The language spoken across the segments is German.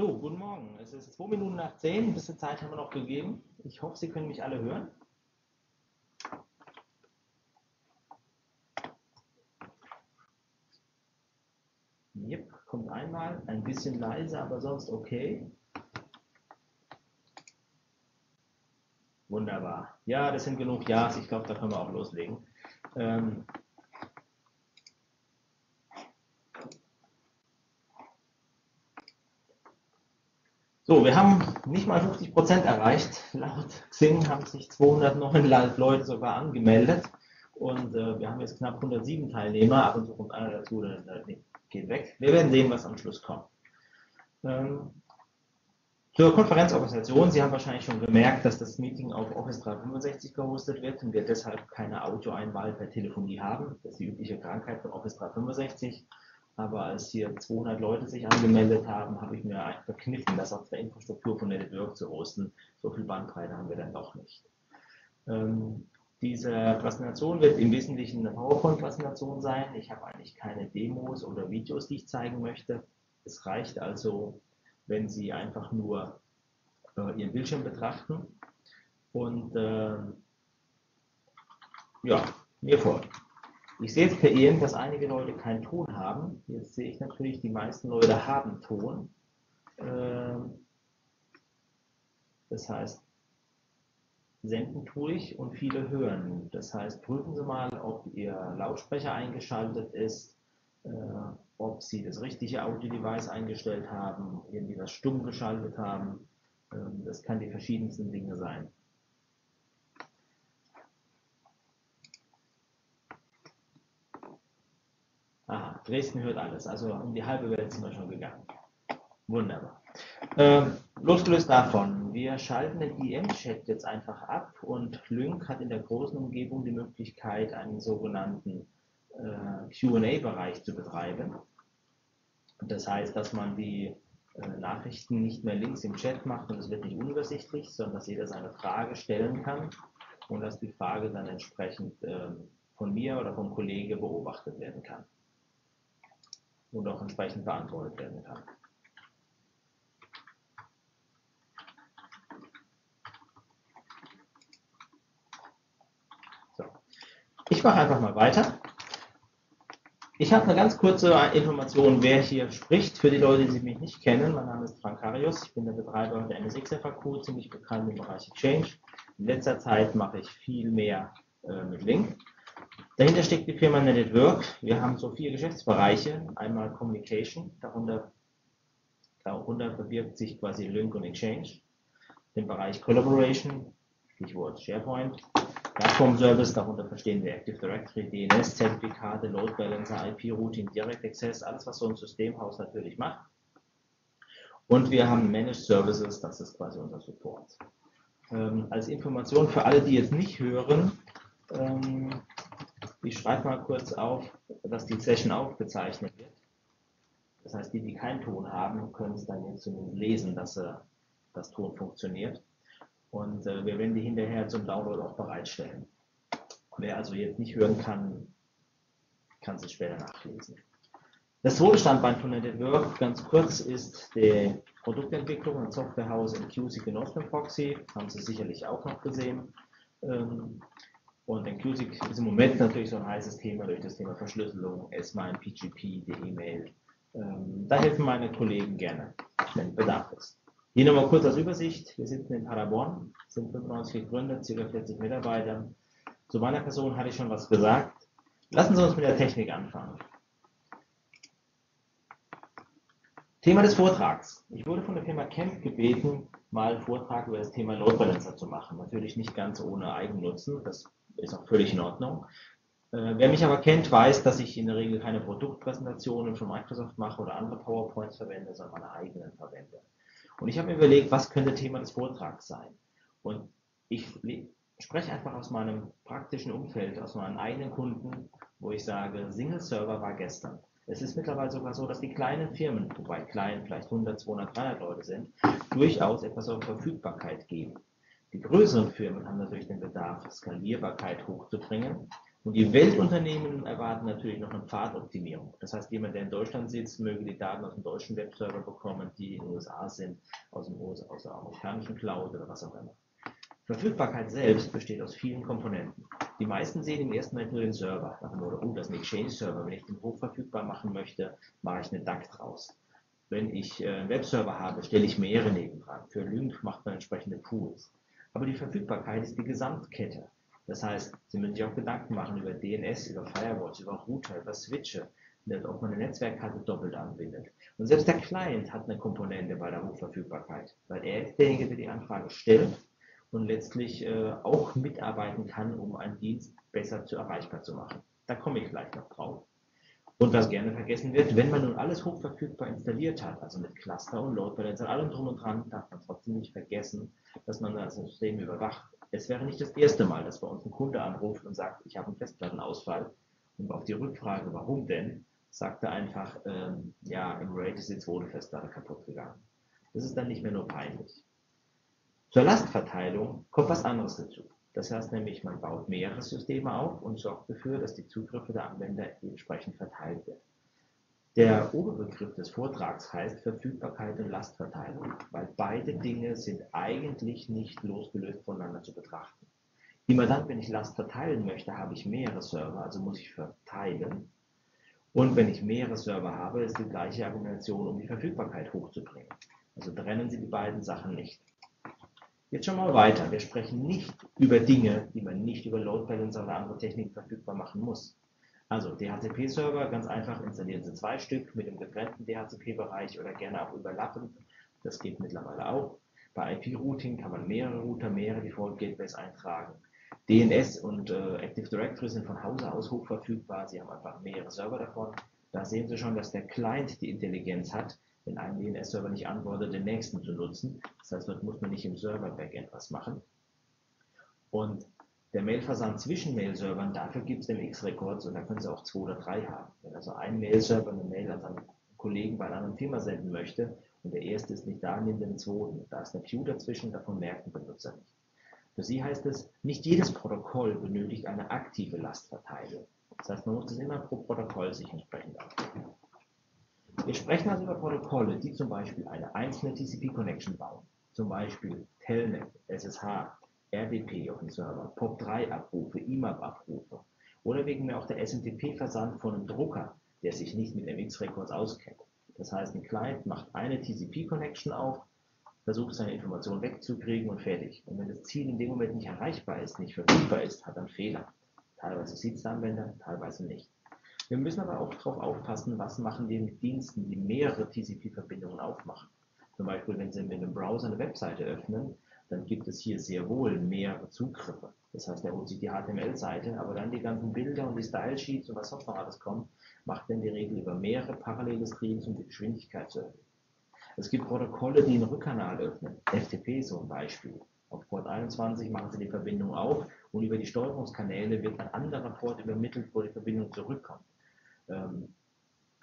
So, guten Morgen. Es ist 2 Minuten nach 10. Ein bisschen Zeit haben wir noch gegeben. Ich hoffe, Sie können mich alle hören. Yep, kommt einmal. Ein bisschen leise, aber sonst okay. Wunderbar. Ja, das sind genug Ja's. Ich glaube, da können wir auch loslegen. Ähm, So, wir haben nicht mal 50 Prozent erreicht. Laut Xing haben sich 209 Leute sogar angemeldet. Und äh, wir haben jetzt knapp 107 Teilnehmer. Ab und zu kommt einer dazu, der, der geht weg. Wir werden sehen, was am Schluss kommt. Ähm, zur Konferenzorganisation. Sie haben wahrscheinlich schon gemerkt, dass das Meeting auf Office 365 gehostet wird und wir deshalb keine Audioeinwahl per Telefonie haben. Das ist die übliche Krankheit von Office 365. Aber als hier 200 Leute sich angemeldet haben, habe ich mir verkniffen, das auf der Infrastruktur von Network zu hosten. So viel Bandbreite haben wir dann doch nicht. Ähm, diese Präsentation wird im Wesentlichen eine PowerPoint-Präsentation sein. Ich habe eigentlich keine Demos oder Videos, die ich zeigen möchte. Es reicht also, wenn Sie einfach nur äh, Ihren Bildschirm betrachten und äh, ja, mir folgen. Ich sehe jetzt per EM, dass einige Leute keinen Ton haben. Jetzt sehe ich natürlich, die meisten Leute haben Ton. Ähm, das heißt, senden tue ich und viele hören. Das heißt, prüfen Sie mal, ob Ihr Lautsprecher eingeschaltet ist, äh, ob Sie das richtige Audio-Device eingestellt haben, irgendwie das stumm geschaltet haben. Ähm, das kann die verschiedensten Dinge sein. Dresden hört alles. Also um die halbe Welt sind wir schon gegangen. Wunderbar. Ähm, losgelöst davon, wir schalten den IM-Chat jetzt einfach ab und Lync hat in der großen Umgebung die Möglichkeit, einen sogenannten äh, QA-Bereich zu betreiben. Das heißt, dass man die äh, Nachrichten nicht mehr links im Chat macht und es wird nicht unübersichtlich, sondern dass jeder seine Frage stellen kann und dass die Frage dann entsprechend äh, von mir oder vom Kollege beobachtet werden kann und auch entsprechend beantwortet werden kann. So. Ich mache einfach mal weiter. Ich habe eine ganz kurze Information, wer hier spricht. Für die Leute, die mich nicht kennen, mein Name ist Frank Karius, ich bin der Betreiber der NSX-FAQ, ziemlich bekannt im Bereich Exchange. In letzter Zeit mache ich viel mehr äh, mit Link. Dahinter steckt die Firma Netted Work. Wir haben so vier Geschäftsbereiche. Einmal Communication, darunter, darunter verbirgt sich quasi Link und Exchange. Den Bereich Collaboration, Stichwort SharePoint. Platform Service, darunter verstehen wir Active Directory, DNS, Zertifikate, Load Balancer, IP Routing, Direct Access, alles was so ein Systemhaus natürlich macht. Und wir haben Managed Services, das ist quasi unser Support. Ähm, als Information für alle, die jetzt nicht hören, ähm, ich schreibe mal kurz auf, dass die Session aufgezeichnet wird. Das heißt, die, die keinen Ton haben, können es dann jetzt zumindest lesen, dass äh, das Ton funktioniert. Und äh, wir werden die hinterher zum Download auch bereitstellen. Wer also jetzt nicht hören kann, kann es später nachlesen. Das zweite Standbein von Network, ganz kurz, ist die Produktentwicklung und Softwarehaus in QSIG und OpenProxy. Haben Sie sicherlich auch noch gesehen. Ähm, und QSIG ist im Moment natürlich so ein heißes Thema durch das Thema Verschlüsselung, S-MIME, PGP, die E-Mail. Ähm, da helfen meine Kollegen gerne, wenn Bedarf ist. Hier nochmal kurz als Übersicht. Wir sitzen in Paderborn, sind 95 gegründet, ca. 40 Mitarbeiter. Zu meiner Person hatte ich schon was gesagt. Lassen Sie uns mit der Technik anfangen. Thema des Vortrags. Ich wurde von der Firma Camp gebeten, mal einen Vortrag über das Thema Load Balancer zu machen. Natürlich nicht ganz ohne Eigennutzen. Das ist auch völlig in Ordnung. Äh, wer mich aber kennt, weiß, dass ich in der Regel keine Produktpräsentationen von Microsoft mache oder andere PowerPoints verwende, sondern meine eigenen verwende. Und ich habe mir überlegt, was könnte Thema des Vortrags sein. Und ich spreche einfach aus meinem praktischen Umfeld, aus meinen eigenen Kunden, wo ich sage, Single Server war gestern. Es ist mittlerweile sogar so, dass die kleinen Firmen, wobei klein vielleicht 100, 200, 300 Leute sind, durchaus etwas auf Verfügbarkeit geben. Die größeren Firmen haben natürlich den Bedarf, Skalierbarkeit hochzubringen Und die Weltunternehmen erwarten natürlich noch eine Pfadoptimierung. Das heißt, jemand, der in Deutschland sitzt, möge die Daten aus dem deutschen Webserver bekommen, die in den USA sind, aus, dem US, aus der amerikanischen Cloud oder was auch immer. Verfügbarkeit selbst besteht aus vielen Komponenten. Die meisten sehen im ersten Moment nur den Server. Dem Motto, oh, das ist ein Exchange-Server. Wenn ich den hochverfügbar machen möchte, mache ich eine DAC draus. Wenn ich äh, einen Webserver habe, stelle ich mehrere nebendran. Für Lync macht man entsprechende Pools. Aber die Verfügbarkeit ist die Gesamtkette. Das heißt, Sie müssen sich auch Gedanken machen über DNS, über Firewalls, über Router, über Switche, ob man eine Netzwerkkarte doppelt anbindet. Und selbst der Client hat eine Komponente bei der Hochverfügbarkeit, weil er ist derjenige, der die Anfrage stellt und letztlich äh, auch mitarbeiten kann, um einen Dienst besser zu erreichbar zu machen. Da komme ich gleich noch drauf. Und was gerne vergessen wird, wenn man nun alles hochverfügbar installiert hat, also mit Cluster und Load Balancer, allem drum und dran, darf man trotzdem nicht vergessen, dass man das System überwacht es wäre nicht das erste Mal, dass bei uns ein Kunde anruft und sagt, ich habe einen Festplattenausfall. Und auf die Rückfrage, warum denn, sagt er einfach, ähm, ja, im RAID ist die zweite Festplatte kaputt gegangen. Das ist dann nicht mehr nur peinlich. Zur Lastverteilung kommt was anderes dazu. Das heißt nämlich, man baut mehrere Systeme auf und sorgt dafür, dass die Zugriffe der Anwender entsprechend verteilt werden. Der Oberbegriff des Vortrags heißt Verfügbarkeit und Lastverteilung, weil beide Dinge sind eigentlich nicht losgelöst voneinander zu betrachten. Immer dann, wenn ich Last verteilen möchte, habe ich mehrere Server, also muss ich verteilen. Und wenn ich mehrere Server habe, ist die gleiche Argumentation, um die Verfügbarkeit hochzubringen. Also trennen Sie die beiden Sachen nicht. Jetzt schon mal weiter. Wir sprechen nicht über Dinge, die man nicht über Load Balancer oder andere Techniken verfügbar machen muss. Also DHCP-Server, ganz einfach, installieren Sie zwei Stück mit dem getrennten DHCP-Bereich oder gerne auch überlappend. Das geht mittlerweile auch. Bei IP-Routing kann man mehrere Router, mehrere Default-Gateways eintragen. DNS und äh, Active Directory sind von Hause aus hochverfügbar. Sie haben einfach mehrere Server davon. Da sehen Sie schon, dass der Client die Intelligenz hat, wenn ein DNS-Server nicht antwortet, den nächsten zu nutzen. Das heißt, dort muss man nicht im Server-Backend was machen. Und der Mailversand zwischen Mail-Servern, dafür gibt es den X-Records und da können Sie auch zwei oder drei haben. Wenn also ein Mail-Server eine Mail an seinen Kollegen bei einer anderen Firma senden möchte und der erste ist nicht da, nimmt den zweiten. Da ist eine Queue dazwischen, davon merkt der Benutzer nicht. Für Sie heißt es, nicht jedes Protokoll benötigt eine aktive Lastverteilung. Das heißt, man muss das immer pro Protokoll sich entsprechend aufnehmen. Wir sprechen also über Protokolle, die zum Beispiel eine einzelne TCP-Connection bauen. Zum Beispiel Telnet, SSH, RDP auf dem Server, POP3-Abrufe, IMAP-Abrufe oder wegen mir auch der SMTP-Versand von einem Drucker, der sich nicht mit MX-Records auskennt. Das heißt, ein Client macht eine TCP-Connection auf, versucht seine Information wegzukriegen und fertig. Und wenn das Ziel in dem Moment nicht erreichbar ist, nicht verfügbar ist, hat er einen Fehler. Teilweise sieht es der Anwender, teilweise nicht. Wir müssen aber auch darauf aufpassen, was machen wir mit Diensten, die mehrere TCP-Verbindungen aufmachen. Zum Beispiel, wenn Sie mit einem Browser eine Webseite öffnen, dann gibt es hier sehr wohl mehrere Zugriffe. Das heißt, er holt sich die HTML-Seite, aber dann die ganzen Bilder und die Style-Sheets und was sonst noch alles kommt, macht in der Regel über mehrere parallele Streams, um die Geschwindigkeit zu erhöhen. Es gibt Protokolle, die einen Rückkanal öffnen. FTP ist so ein Beispiel. Auf Port 21 machen Sie die Verbindung auf und über die Steuerungskanäle wird ein anderer Port übermittelt, wo die Verbindung zurückkommt. Ähm,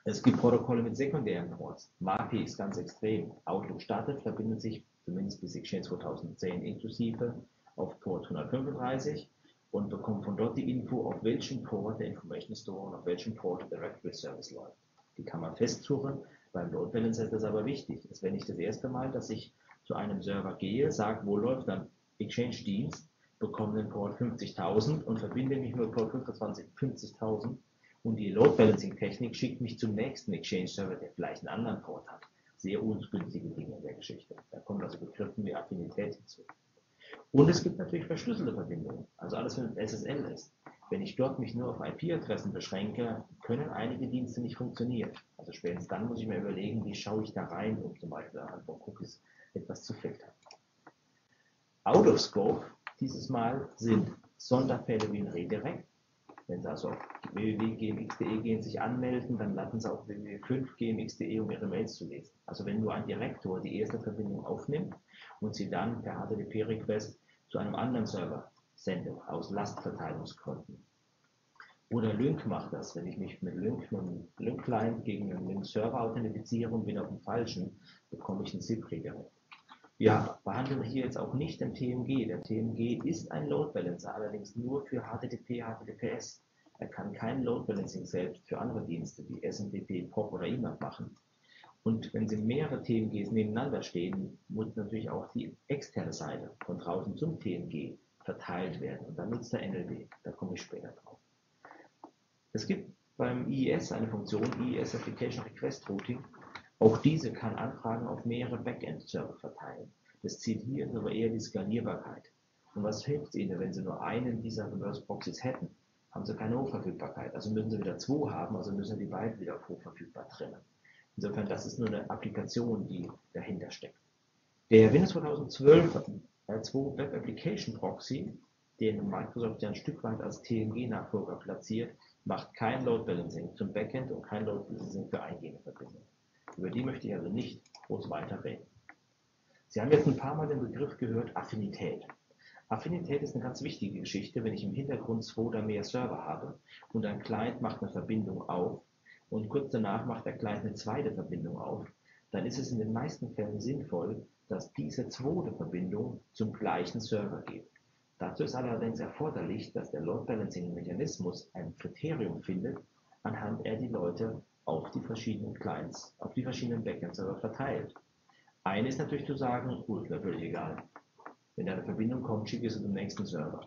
es gibt Protokolle mit sekundären Ports. MAPI ist ganz extrem. Outlook startet, verbindet sich zumindest bis Exchange 2010 inklusive, auf Port 135 und bekommt von dort die Info, auf welchem Port der Information Store und auf welchem Port der Directory Service läuft. Die kann man festsuchen. Beim Load Balancer ist das aber wichtig. Es wäre nicht das erste Mal, dass ich zu einem Server gehe, sage, wo läuft dann Exchange Dienst, bekomme den Port 50.000 und verbinde mich mit Port 25 50.000 und die Load Balancing Technik schickt mich zum nächsten Exchange Server, der vielleicht einen anderen Port hat sehr ungünstige Dinge in der Geschichte. Da kommen also Begriffe wie Affinität hinzu. Und es gibt natürlich verschlüsselte Verbindungen, also alles, was SSL ist. Wenn ich dort mich nur auf IP-Adressen beschränke, können einige Dienste nicht funktionieren. Also spätestens dann muss ich mir überlegen, wie schaue ich da rein, um zum Beispiel anhand von Cookies etwas zu filtern. Out of Scope dieses Mal sind Sonderfälle wie ein Redirect, wenn Sie also auf www.gmx.de gehen, sich anmelden, dann landen Sie auf www.5gmx.de, um Ihre Mails zu lesen. Also wenn nur ein Direktor die erste Verbindung aufnimmt und Sie dann per HTTP-Request zu einem anderen Server sendet, aus Lastverteilungsgründen. Oder Lync macht das, wenn ich mich mit Lync, einem Lync-Client gegen einen Lync-Server authentifiziere und bin auf dem falschen, bekomme ich einen ZIP-Redirect. Wir behandeln hier jetzt auch nicht den TMG. Der TMG ist ein Load Balancer, allerdings nur für HTTP, HTTPS. Er kann kein Load Balancing selbst für andere Dienste wie SMTP, POP oder IMAP machen. Und wenn Sie mehrere TMGs nebeneinander stehen, muss natürlich auch die externe Seite von draußen zum TMG verteilt werden. Und dann nutzt der NLD. Da komme ich später drauf. Es gibt beim IIS eine Funktion, IIS Application Request Routing. Auch diese kann Anfragen auf mehrere Backend-Server verteilen. Das Ziel hier ist aber eher die Skalierbarkeit. Und was hilft Ihnen, wenn Sie nur einen dieser Reverse Proxies hätten? Haben Sie keine Hochverfügbarkeit. Also müssen Sie wieder zwei haben, also müssen Sie die beiden wieder hochverfügbar trennen. Insofern, das ist nur eine Applikation, die dahinter steckt. Der Windows 2012 2 Web Application Proxy, den Microsoft ja ein Stück weit als TNG-Nachfolger platziert, macht kein Load Balancing zum Backend und kein Load Balancing für eingehende Verbindungen. Über die möchte ich also nicht groß weiter reden. Sie haben jetzt ein paar Mal den Begriff gehört, Affinität. Affinität ist eine ganz wichtige Geschichte, wenn ich im Hintergrund zwei oder mehr Server habe und ein Client macht eine Verbindung auf und kurz danach macht der Client eine zweite Verbindung auf, dann ist es in den meisten Fällen sinnvoll, dass diese zweite Verbindung zum gleichen Server geht. Dazu ist allerdings erforderlich, dass der Load Balancing Mechanismus ein Kriterium findet, anhand er die Leute auf die verschiedenen Clients, auf die verschiedenen Backend-Server verteilt. Eine ist natürlich zu sagen, gut, mir völlig egal. Wenn da eine Verbindung kommt, schicke ich sie zum nächsten Server.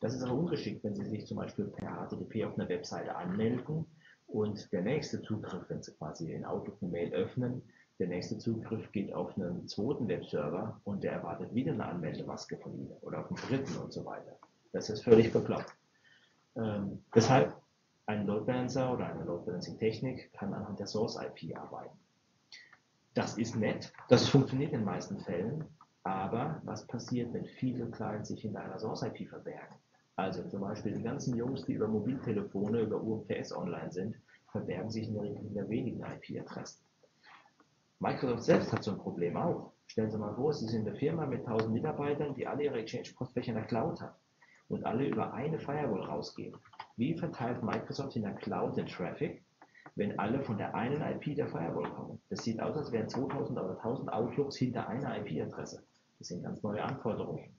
Das ist aber ungeschickt, wenn Sie sich zum Beispiel per HTTP auf einer Webseite anmelden und der nächste Zugriff, wenn Sie quasi in Outlook eine Mail öffnen, der nächste Zugriff geht auf einen zweiten Webserver und der erwartet wieder eine Anmeldemaske von Ihnen oder auf einen dritten und so weiter. Das ist völlig bekloppt. Ähm, deshalb ein Load Balancer oder eine Load Balancing Technik kann anhand der Source IP arbeiten. Das ist nett, das funktioniert in den meisten Fällen, aber was passiert, wenn viele Clients sich hinter einer Source IP verbergen? Also zum Beispiel die ganzen Jungs, die über Mobiltelefone, über UMTS online sind, verbergen sich in der Regel hinter wenigen IP-Adressen. Microsoft selbst hat so ein Problem auch. Stellen Sie mal vor, Sie sind eine Firma mit 1000 Mitarbeitern, die alle ihre Exchange-Postfächer in der Cloud hat und alle über eine Firewall rausgehen. Wie verteilt Microsoft in der Cloud den Traffic, wenn alle von der einen IP der Firewall kommen? Das sieht aus, als wären 2000 oder 1000 Outlooks hinter einer IP-Adresse. Das sind ganz neue Anforderungen.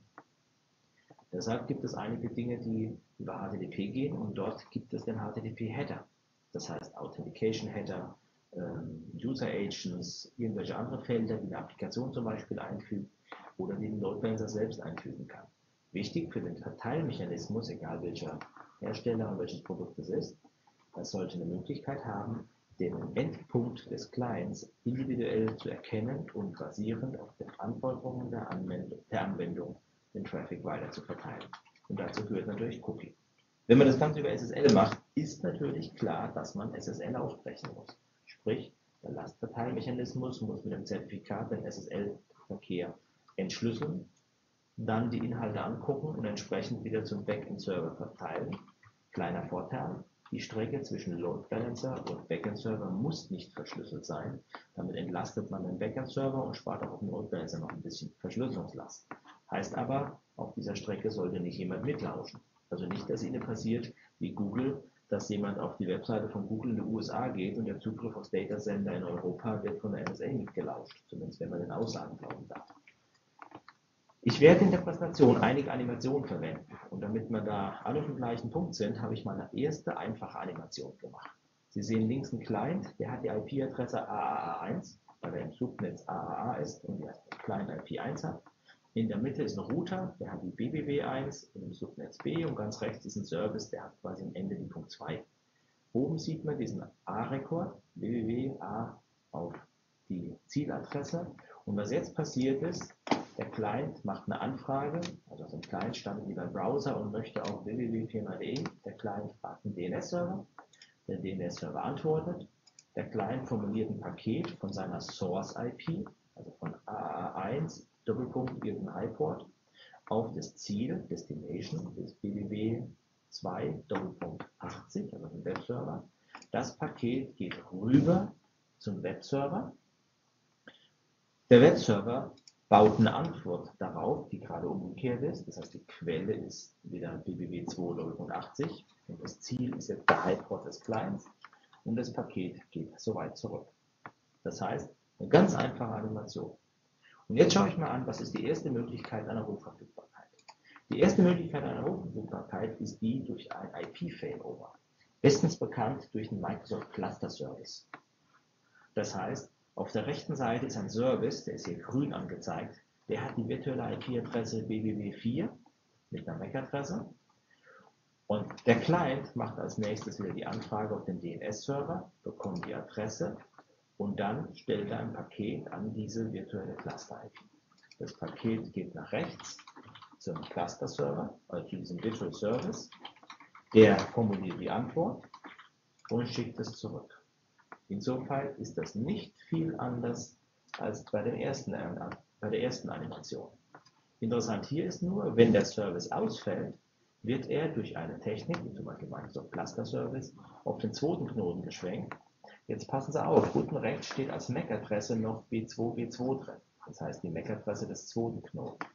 Deshalb gibt es einige Dinge, die über HTTP gehen und dort gibt es den HTTP-Header. Das heißt Authentication-Header, ähm, User Agents, irgendwelche andere Felder, die eine Applikation zum Beispiel einfügt oder die Load Balancer selbst einfügen kann. Wichtig für den Verteilmechanismus, egal welcher Hersteller und welches Produkt es ist, es sollte eine Möglichkeit haben, den Endpunkt des Clients individuell zu erkennen und basierend auf den Anforderungen der, Anwendung, der Anwendung den Traffic weiter zu verteilen. Und dazu gehört natürlich Cookie. Wenn man das Ganze über SSL macht, ist natürlich klar, dass man SSL aufbrechen muss. Sprich, der Lastverteilmechanismus muss mit dem Zertifikat den SSL-Verkehr entschlüsseln, dann die Inhalte angucken und entsprechend wieder zum Backend-Server verteilen. Kleiner Vorteil, die Strecke zwischen Load Balancer und Backend-Server muss nicht verschlüsselt sein. Damit entlastet man den Backend-Server und spart auch auf dem Load Balancer noch ein bisschen Verschlüsselungslast. Heißt aber, auf dieser Strecke sollte nicht jemand mitlauschen. Also nicht, dass Ihnen passiert, wie Google dass jemand auf die Webseite von Google in den USA geht und der Zugriff aufs Datacenter in Europa wird von der NSA mitgelauscht, zumindest wenn man den Aussagen glauben darf. Ich werde in der Präsentation einige Animationen verwenden und damit wir da alle auf dem gleichen Punkt sind, habe ich meine erste einfache Animation gemacht. Sie sehen links einen Client, der hat die IP-Adresse AAA1, weil er im Subnetz AAA ist und die Client IP1 hat. In der Mitte ist ein Router, der hat die BBB1 im Subnetz B und ganz rechts ist ein Service, der hat quasi am Ende die Punkt 2. Oben sieht man diesen A-Rekord, www.a auf die Zieladresse. Und was jetzt passiert ist, der Client macht eine Anfrage, also so ein Client startet wie beim Browser und möchte auf www.firma.de. Der Client fragt einen DNS-Server, der DNS-Server antwortet. Der Client formuliert ein Paket von seiner Source-IP, also von AA1 Doppelpunkt irgendein Highport auf das Ziel, Destination, des BBB 2 Doppelpunkt 80, also dem Webserver. Das Paket geht rüber zum Webserver. Der Webserver baut eine Antwort darauf, die gerade umgekehrt ist. Das heißt, die Quelle ist wieder BBB 2.80 und das Ziel ist jetzt der Hyport des Clients und das Paket geht so weit zurück. Das heißt, eine ganz einfache Animation. Und jetzt schaue ich mal an, was ist die erste Möglichkeit einer Hochverfügbarkeit. Die erste Möglichkeit einer Hochverfügbarkeit ist die durch ein IP-Failover. Bestens bekannt durch den Microsoft Cluster Service. Das heißt, auf der rechten Seite ist ein Service, der ist hier grün angezeigt, der hat die virtuelle IP-Adresse www4 mit einer MAC-Adresse und der Client macht als nächstes wieder die Anfrage auf den DNS-Server, bekommt die Adresse und dann stellt er ein Paket an diese virtuelle Cluster-IP. Das Paket geht nach rechts zum Cluster-Server, also zu diesem Virtual Service. Der formuliert die Antwort und schickt es zurück. Insofern ist das nicht viel anders als bei, den ersten, bei der ersten Animation. Interessant hier ist nur, wenn der Service ausfällt, wird er durch eine Technik, zum Beispiel Microsoft Cluster Service, auf den zweiten Knoten geschwenkt. Jetzt passen Sie auf, unten rechts steht als MAC-Adresse noch B2, B2 drin. Das heißt die MAC-Adresse des zweiten Knoten.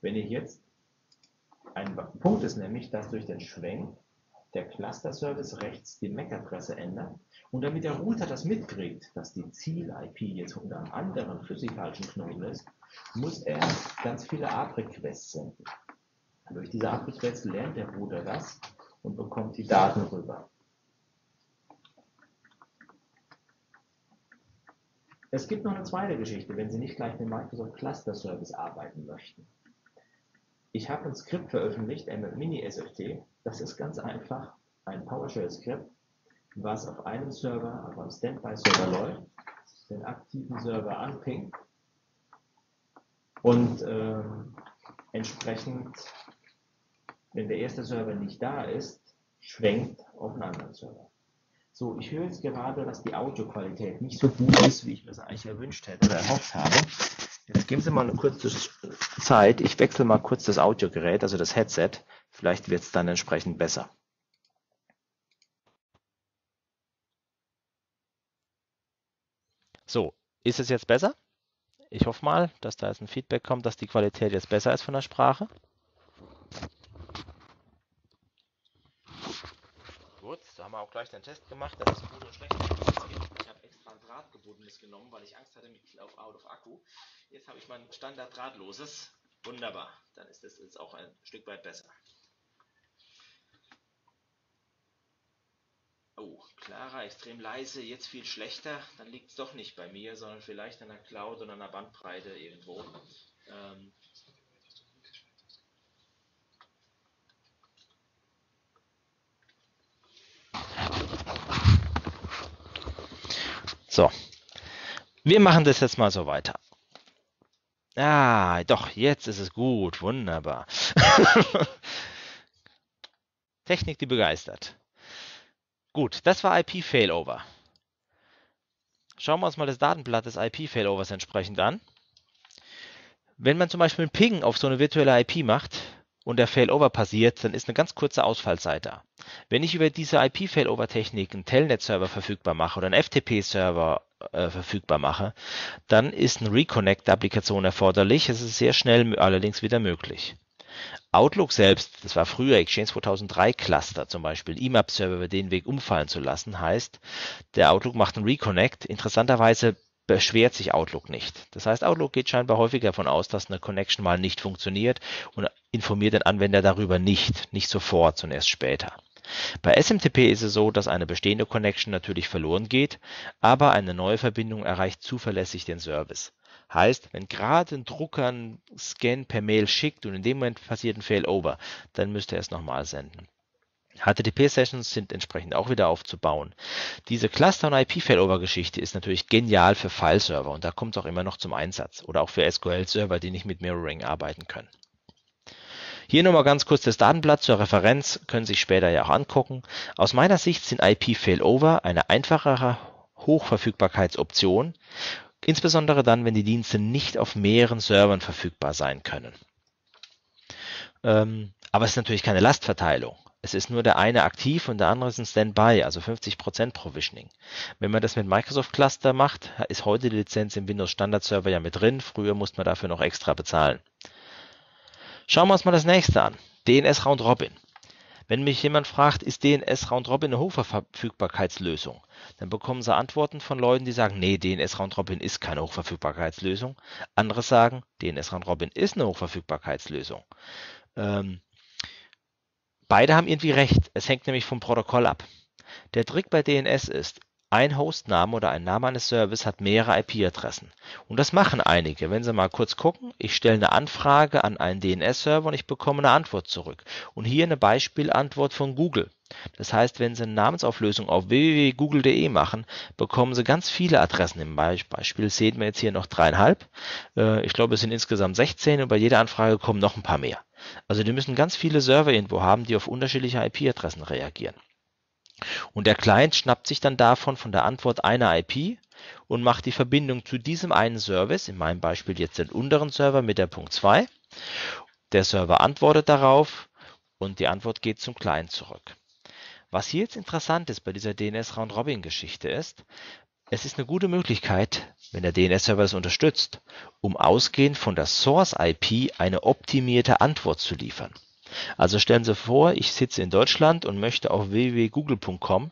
Wenn ich jetzt, ein Punkt ist nämlich, dass durch den Schwenk der Cluster-Service rechts die MAC-Adresse ändert und damit der Router das mitkriegt, dass die Ziel-IP jetzt unter einem anderen physikalischen Knoten ist, muss er ganz viele APRIC-Quests senden. Durch diese APRIC-Quests lernt der Router das und bekommt die Daten rüber. Es gibt noch eine zweite Geschichte, wenn Sie nicht gleich mit Microsoft Cluster Service arbeiten möchten. Ich habe ein Skript veröffentlicht, Mini SFT. Das ist ganz einfach ein PowerShell-Skript, was auf einem Server, auf einem Standby-Server läuft, den aktiven Server anpingt und äh, entsprechend, wenn der erste Server nicht da ist, schwenkt auf einen anderen Server. So, ich höre jetzt gerade, dass die Audioqualität nicht so gut ist, wie ich mir das eigentlich erwünscht hätte oder erhofft habe. Jetzt geben Sie mal eine kurze Zeit. Ich wechsle mal kurz das Audiogerät, also das Headset. Vielleicht wird es dann entsprechend besser. So, ist es jetzt besser? Ich hoffe mal, dass da jetzt ein Feedback kommt, dass die Qualität jetzt besser ist von der Sprache. Gut, da haben wir auch gleich den Test gemacht, dass es gut und schlecht ist. Ich ein drahtgebundenes genommen, weil ich Angst hatte mit auf Out of Akku. Jetzt habe ich mein Standard drahtloses. Wunderbar, dann ist das jetzt auch ein Stück weit besser. Oh, klarer, extrem leise, jetzt viel schlechter. Dann liegt es doch nicht bei mir, sondern vielleicht an der Cloud oder an der Bandbreite irgendwo. Ähm, So, wir machen das jetzt mal so weiter. Ah, doch, jetzt ist es gut, wunderbar. Technik, die begeistert. Gut, das war IP-Failover. Schauen wir uns mal das Datenblatt des IP-Failovers entsprechend an. Wenn man zum Beispiel ein Ping auf so eine virtuelle IP macht, und der Failover passiert, dann ist eine ganz kurze Ausfallzeit da. Wenn ich über diese IP-Failover-Technik einen Telnet-Server verfügbar mache oder einen FTP-Server äh, verfügbar mache, dann ist eine Reconnect-Applikation erforderlich. Es ist sehr schnell allerdings wieder möglich. Outlook selbst, das war früher Exchange 2003 Cluster zum Beispiel, IMAP-Server über den Weg umfallen zu lassen, heißt, der Outlook macht einen Reconnect. Interessanterweise beschwert sich Outlook nicht. Das heißt, Outlook geht scheinbar häufiger davon aus, dass eine Connection mal nicht funktioniert und informiert den Anwender darüber nicht, nicht sofort, sondern erst später. Bei SMTP ist es so, dass eine bestehende Connection natürlich verloren geht, aber eine neue Verbindung erreicht zuverlässig den Service. Heißt, wenn gerade ein Drucker einen Scan per Mail schickt und in dem Moment passiert ein Failover, dann müsste er es nochmal senden. HTTP-Sessions sind entsprechend auch wieder aufzubauen. Diese Cluster- und IP-Failover-Geschichte ist natürlich genial für File-Server und da kommt es auch immer noch zum Einsatz oder auch für SQL-Server, die nicht mit Mirroring arbeiten können. Hier nochmal ganz kurz das Datenblatt zur Referenz, können Sie sich später ja auch angucken. Aus meiner Sicht sind IP-Failover eine einfachere Hochverfügbarkeitsoption, insbesondere dann, wenn die Dienste nicht auf mehreren Servern verfügbar sein können. Ähm, aber es ist natürlich keine Lastverteilung. Es ist nur der eine aktiv und der andere ist ein Standby, also 50% Provisioning. Wenn man das mit Microsoft Cluster macht, ist heute die Lizenz im Windows Standard Server ja mit drin. Früher musste man dafür noch extra bezahlen. Schauen wir uns mal das nächste an. DNS Round Robin. Wenn mich jemand fragt, ist DNS Round Robin eine Hochverfügbarkeitslösung, dann bekommen sie Antworten von Leuten, die sagen, nee, DNS Round Robin ist keine Hochverfügbarkeitslösung. Andere sagen, DNS Round Robin ist eine Hochverfügbarkeitslösung. Ähm, beide haben irgendwie recht. Es hängt nämlich vom Protokoll ab. Der Trick bei DNS ist, ein Hostname oder ein Name eines Service hat mehrere IP-Adressen. Und das machen einige. Wenn Sie mal kurz gucken, ich stelle eine Anfrage an einen DNS-Server und ich bekomme eine Antwort zurück. Und hier eine Beispielantwort von Google. Das heißt, wenn Sie eine Namensauflösung auf www.google.de machen, bekommen Sie ganz viele Adressen. Im Beispiel sehen wir jetzt hier noch dreieinhalb. Äh, ich glaube, es sind insgesamt 16 und bei jeder Anfrage kommen noch ein paar mehr. Also die müssen ganz viele Server irgendwo haben, die auf unterschiedliche IP-Adressen reagieren. Und der Client schnappt sich dann davon von der Antwort eine IP und macht die Verbindung zu diesem einen Service, in meinem Beispiel jetzt den unteren Server mit der Punkt 2. Der Server antwortet darauf und die Antwort geht zum Client zurück. Was hier jetzt interessant ist bei dieser DNS Round Robin Geschichte ist, es ist eine gute Möglichkeit, wenn der DNS-Server es unterstützt, um ausgehend von der Source IP eine optimierte Antwort zu liefern. Also stellen Sie vor, ich sitze in Deutschland und möchte auf www.google.com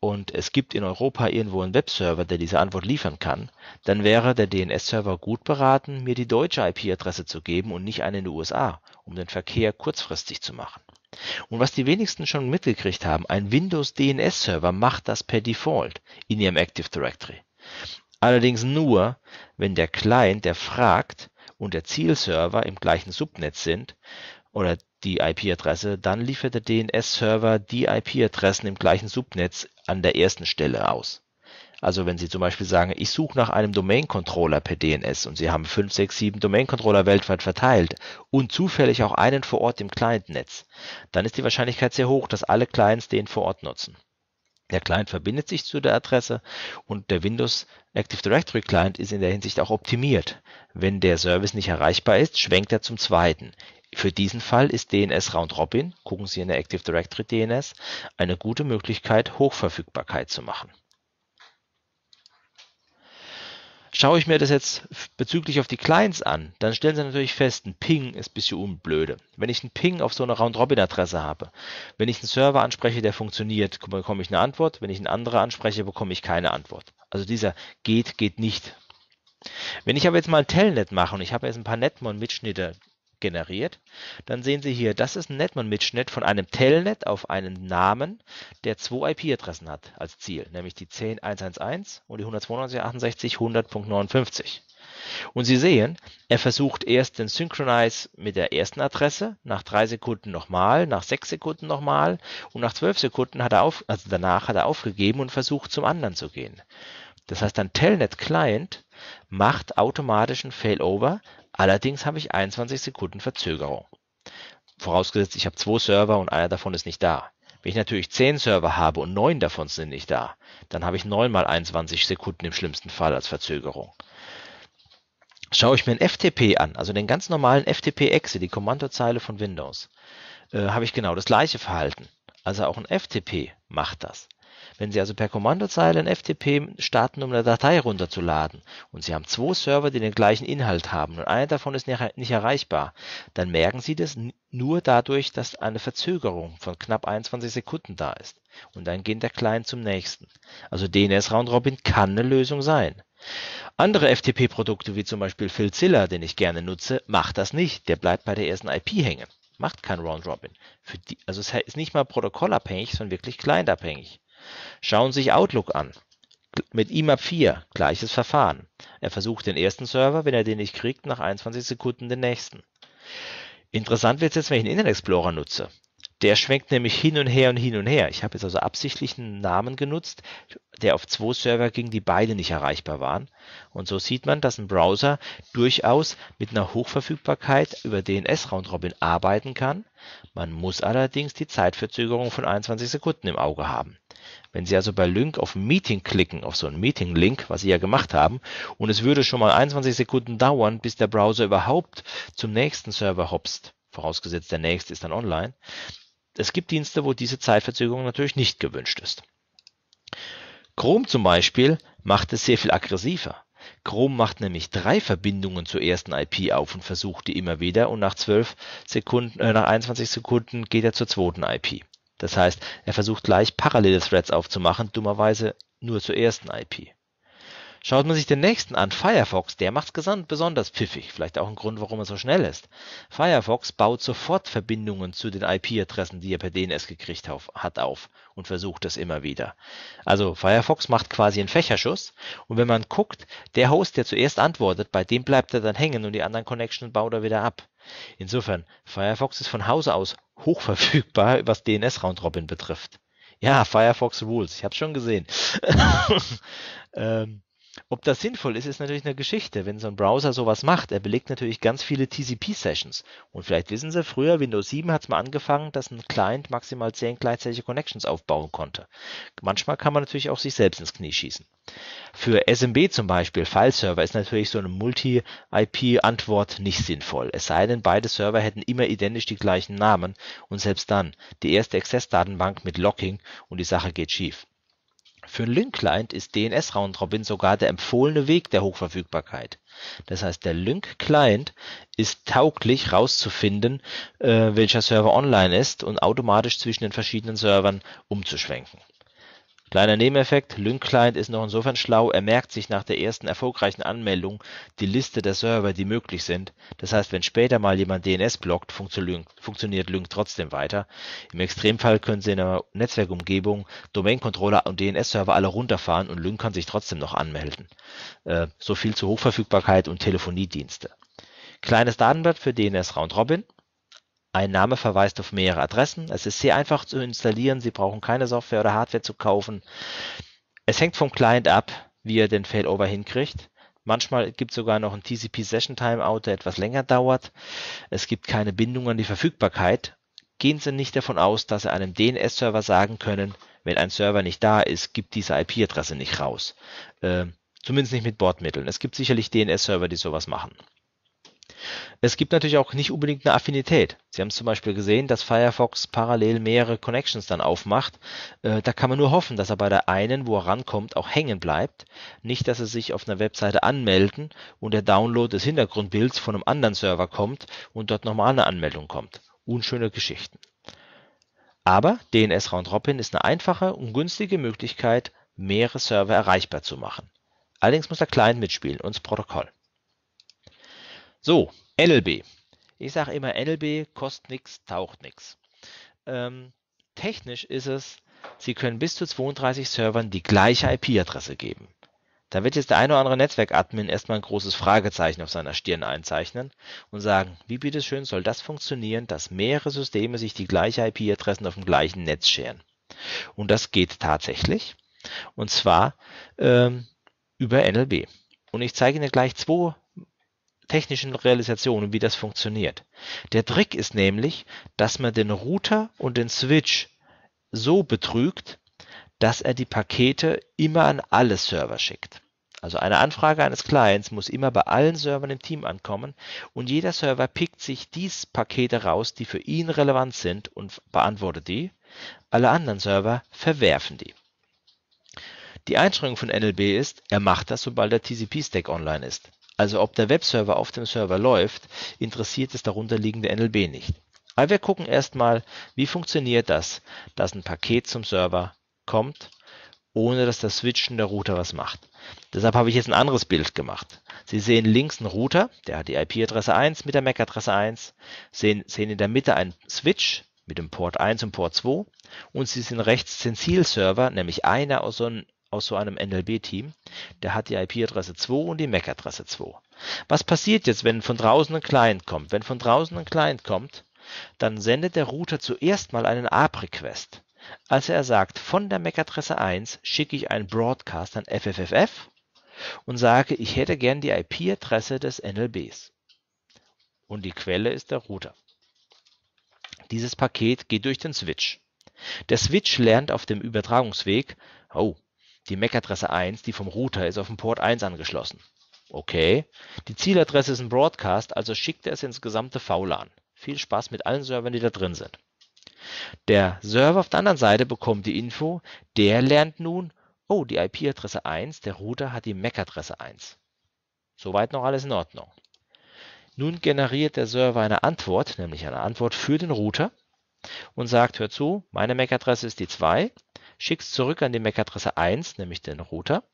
und es gibt in Europa irgendwo einen Webserver, der diese Antwort liefern kann, dann wäre der DNS-Server gut beraten, mir die deutsche IP-Adresse zu geben und nicht eine in den USA, um den Verkehr kurzfristig zu machen. Und was die wenigsten schon mitgekriegt haben, ein Windows DNS-Server macht das per Default in ihrem Active Directory. Allerdings nur, wenn der Client, der fragt, und der Zielserver im gleichen Subnetz sind oder die IP-Adresse, dann liefert der DNS-Server die IP-Adressen im gleichen Subnetz an der ersten Stelle aus. Also wenn Sie zum Beispiel sagen, ich suche nach einem Domain-Controller per DNS und Sie haben 5, 6, 7 Domain-Controller weltweit verteilt und zufällig auch einen vor Ort im Client-Netz, dann ist die Wahrscheinlichkeit sehr hoch, dass alle Clients den vor Ort nutzen. Der Client verbindet sich zu der Adresse und der Windows Active Directory Client ist in der Hinsicht auch optimiert. Wenn der Service nicht erreichbar ist, schwenkt er zum zweiten. Für diesen Fall ist DNS Round Robin, gucken Sie in der Active Directory DNS, eine gute Möglichkeit, Hochverfügbarkeit zu machen. Schaue ich mir das jetzt bezüglich auf die Clients an, dann stellen Sie natürlich fest, ein Ping ist ein bisschen unblöde. Wenn ich einen Ping auf so eine Round-Robin-Adresse habe, wenn ich einen Server anspreche, der funktioniert, bekomme ich eine Antwort. Wenn ich einen anderen anspreche, bekomme ich keine Antwort. Also dieser geht, geht nicht. Wenn ich aber jetzt mal ein Telnet mache und ich habe jetzt ein paar Netmon-Mitschnitte generiert. Dann sehen Sie hier, das ist ein Netman-Mitschnitt von einem Telnet auf einen Namen, der zwei IP-Adressen hat als Ziel, nämlich die 10.111 und die 192.168.100.59. Und Sie sehen, er versucht erst den Synchronize mit der ersten Adresse, nach drei Sekunden nochmal, nach sechs Sekunden nochmal und nach zwölf Sekunden hat er auf, also danach hat er aufgegeben und versucht zum anderen zu gehen. Das heißt, ein Telnet Client macht automatisch ein Failover, Allerdings habe ich 21 Sekunden Verzögerung. Vorausgesetzt, ich habe zwei Server und einer davon ist nicht da. Wenn ich natürlich 10 Server habe und 9 davon sind nicht da, dann habe ich 9 mal 21 Sekunden im schlimmsten Fall als Verzögerung. Schaue ich mir einen FTP an, also den ganz normalen FTP-Exe, die Kommandozeile von Windows, äh, habe ich genau das gleiche Verhalten. Also auch ein FTP macht das. Wenn Sie also per Kommandozeile ein FTP starten, um eine Datei runterzuladen, und Sie haben zwei Server, die den gleichen Inhalt haben und einer davon ist nicht erreichbar, dann merken Sie das nur dadurch, dass eine Verzögerung von knapp 21 Sekunden da ist. Und dann geht der Client zum nächsten. Also DNS Round Robin kann eine Lösung sein. Andere FTP-Produkte wie zum Beispiel Filzilla, den ich gerne nutze, macht das nicht. Der bleibt bei der ersten IP hängen. Macht kein Round Robin. Die, also es ist nicht mal protokollabhängig, sondern wirklich clientabhängig. Schauen Sie sich Outlook an. Mit IMAP 4 gleiches Verfahren. Er versucht den ersten Server, wenn er den nicht kriegt, nach 21 Sekunden den nächsten. Interessant wird es jetzt, wenn ich einen Internet Explorer nutze. Der schwenkt nämlich hin und her und hin und her. Ich habe jetzt also absichtlich einen Namen genutzt, der auf zwei Server ging, die beide nicht erreichbar waren. Und so sieht man, dass ein Browser durchaus mit einer Hochverfügbarkeit über DNS Round Robin arbeiten kann. Man muss allerdings die Zeitverzögerung von 21 Sekunden im Auge haben. Wenn Sie also bei Link auf Meeting klicken, auf so einen Meeting-Link, was Sie ja gemacht haben, und es würde schon mal 21 Sekunden dauern, bis der Browser überhaupt zum nächsten Server hopst, vorausgesetzt der nächste ist dann online. Es gibt Dienste, wo diese Zeitverzögerung natürlich nicht gewünscht ist. Chrome zum Beispiel macht es sehr viel aggressiver. Chrome macht nämlich drei Verbindungen zur ersten IP auf und versucht die immer wieder und nach 12 Sekunden, äh, nach 21 Sekunden geht er zur zweiten IP. Das heißt, er versucht gleich parallele Threads aufzumachen, dummerweise nur zur ersten IP. Schaut man sich den nächsten an, Firefox, der macht es besonders pfiffig, vielleicht auch ein Grund, warum er so schnell ist. Firefox baut sofort Verbindungen zu den IP-Adressen, die er per DNS gekriegt hat, auf und versucht es immer wieder. Also Firefox macht quasi einen Fächerschuss und wenn man guckt, der Host, der zuerst antwortet, bei dem bleibt er dann hängen und die anderen Connections baut er wieder ab. Insofern, Firefox ist von Hause aus hochverfügbar, was DNS-Roundrobin betrifft. Ja, Firefox Rules, ich habe schon gesehen. ähm, ob das sinnvoll ist, ist natürlich eine Geschichte. Wenn so ein Browser sowas macht, er belegt natürlich ganz viele TCP-Sessions. Und vielleicht wissen Sie, früher, Windows 7 hat es mal angefangen, dass ein Client maximal 10 gleichzeitige Connections aufbauen konnte. Manchmal kann man natürlich auch sich selbst ins Knie schießen. Für SMB zum Beispiel, Fileserver, ist natürlich so eine Multi-IP-Antwort nicht sinnvoll. Es sei denn, beide Server hätten immer identisch die gleichen Namen und selbst dann die erste Access-Datenbank mit Locking und die Sache geht schief. Für Lync-Client ist DNS-Round-Robin sogar der empfohlene Weg der Hochverfügbarkeit. Das heißt, der Lync-Client ist tauglich rauszufinden, äh, welcher Server online ist und automatisch zwischen den verschiedenen Servern umzuschwenken Kleiner Nebeneffekt, Lync-Client ist noch insofern schlau, er merkt sich nach der ersten erfolgreichen Anmeldung die Liste der Server, die möglich sind. Das heißt, wenn später mal jemand DNS blockt, funktioniert Lync trotzdem weiter. Im Extremfall können Sie in einer Netzwerkumgebung Domain-Controller und DNS-Server alle runterfahren und Lync kann sich trotzdem noch anmelden. Äh, so viel zur Hochverfügbarkeit und Telefoniedienste. Kleines Datenblatt für DNS Round Robin. Ein Name verweist auf mehrere Adressen. Es ist sehr einfach zu installieren. Sie brauchen keine Software oder Hardware zu kaufen. Es hängt vom Client ab, wie er den Failover hinkriegt. Manchmal gibt es sogar noch ein TCP Session Timeout, der etwas länger dauert. Es gibt keine Bindung an die Verfügbarkeit. Gehen Sie nicht davon aus, dass Sie einem DNS-Server sagen können, wenn ein Server nicht da ist, gibt diese IP-Adresse nicht raus. Äh, zumindest nicht mit Bordmitteln. Es gibt sicherlich DNS-Server, die sowas machen. Es gibt natürlich auch nicht unbedingt eine Affinität. Sie haben zum Beispiel gesehen, dass Firefox parallel mehrere Connections dann aufmacht. Äh, da kann man nur hoffen, dass er bei der einen, wo er rankommt, auch hängen bleibt. Nicht, dass sie sich auf einer Webseite anmelden und der Download des Hintergrundbilds von einem anderen Server kommt und dort nochmal eine Anmeldung kommt. Unschöne Geschichten. Aber DNS Round Robin ist eine einfache und günstige Möglichkeit, mehrere Server erreichbar zu machen. Allerdings muss der Client mitspielen und das Protokoll. So, NLB. Ich sage immer, NLB kostet nichts, taucht nichts. Ähm, technisch ist es, Sie können bis zu 32 Servern die gleiche IP-Adresse geben. Da wird jetzt der eine oder andere Netzwerkadmin erstmal ein großes Fragezeichen auf seiner Stirn einzeichnen und sagen, wie bitteschön soll das funktionieren, dass mehrere Systeme sich die gleiche IP-Adressen auf dem gleichen Netz scheren. Und das geht tatsächlich. Und zwar ähm, über NLB. Und ich zeige Ihnen gleich zwei technischen Realisationen, wie das funktioniert. Der Trick ist nämlich, dass man den Router und den Switch so betrügt, dass er die Pakete immer an alle Server schickt. Also eine Anfrage eines Clients muss immer bei allen Servern im Team ankommen und jeder Server pickt sich die Pakete raus, die für ihn relevant sind und beantwortet die. Alle anderen Server verwerfen die. Die Einschränkung von NLB ist, er macht das, sobald der TCP-Stack online ist. Also ob der Webserver auf dem Server läuft, interessiert das darunterliegende NLB nicht. Aber wir gucken erstmal, wie funktioniert das, dass ein Paket zum Server kommt, ohne dass das Switchen der Router was macht. Deshalb habe ich jetzt ein anderes Bild gemacht. Sie sehen links einen Router, der hat die IP-Adresse 1 mit der MAC-Adresse 1, sehen, sehen in der Mitte einen Switch mit dem Port 1 und Port 2 und Sie sehen rechts den Zielserver, nämlich einer aus so einem aus so einem NLB-Team, der hat die IP-Adresse 2 und die MAC-Adresse 2. Was passiert jetzt, wenn von draußen ein Client kommt? Wenn von draußen ein Client kommt, dann sendet der Router zuerst mal einen ARP-Request. Also er sagt, von der MAC-Adresse 1 schicke ich einen Broadcast an FFFF und sage, ich hätte gern die IP-Adresse des NLBs. Und die Quelle ist der Router. Dieses Paket geht durch den Switch. Der Switch lernt auf dem Übertragungsweg, oh, die MAC-Adresse 1, die vom Router, ist auf den Port 1 angeschlossen. Okay. Die Zieladresse ist ein Broadcast, also schickt er es ins gesamte VLAN. Viel Spaß mit allen Servern, die da drin sind. Der Server auf der anderen Seite bekommt die Info, der lernt nun, oh, die IP-Adresse 1, der Router hat die MAC-Adresse 1. Soweit noch alles in Ordnung. Nun generiert der Server eine Antwort, nämlich eine Antwort für den Router und sagt, hör zu, meine MAC-Adresse ist die 2, schickst zurück an die MAC-Adresse 1, nämlich den Router,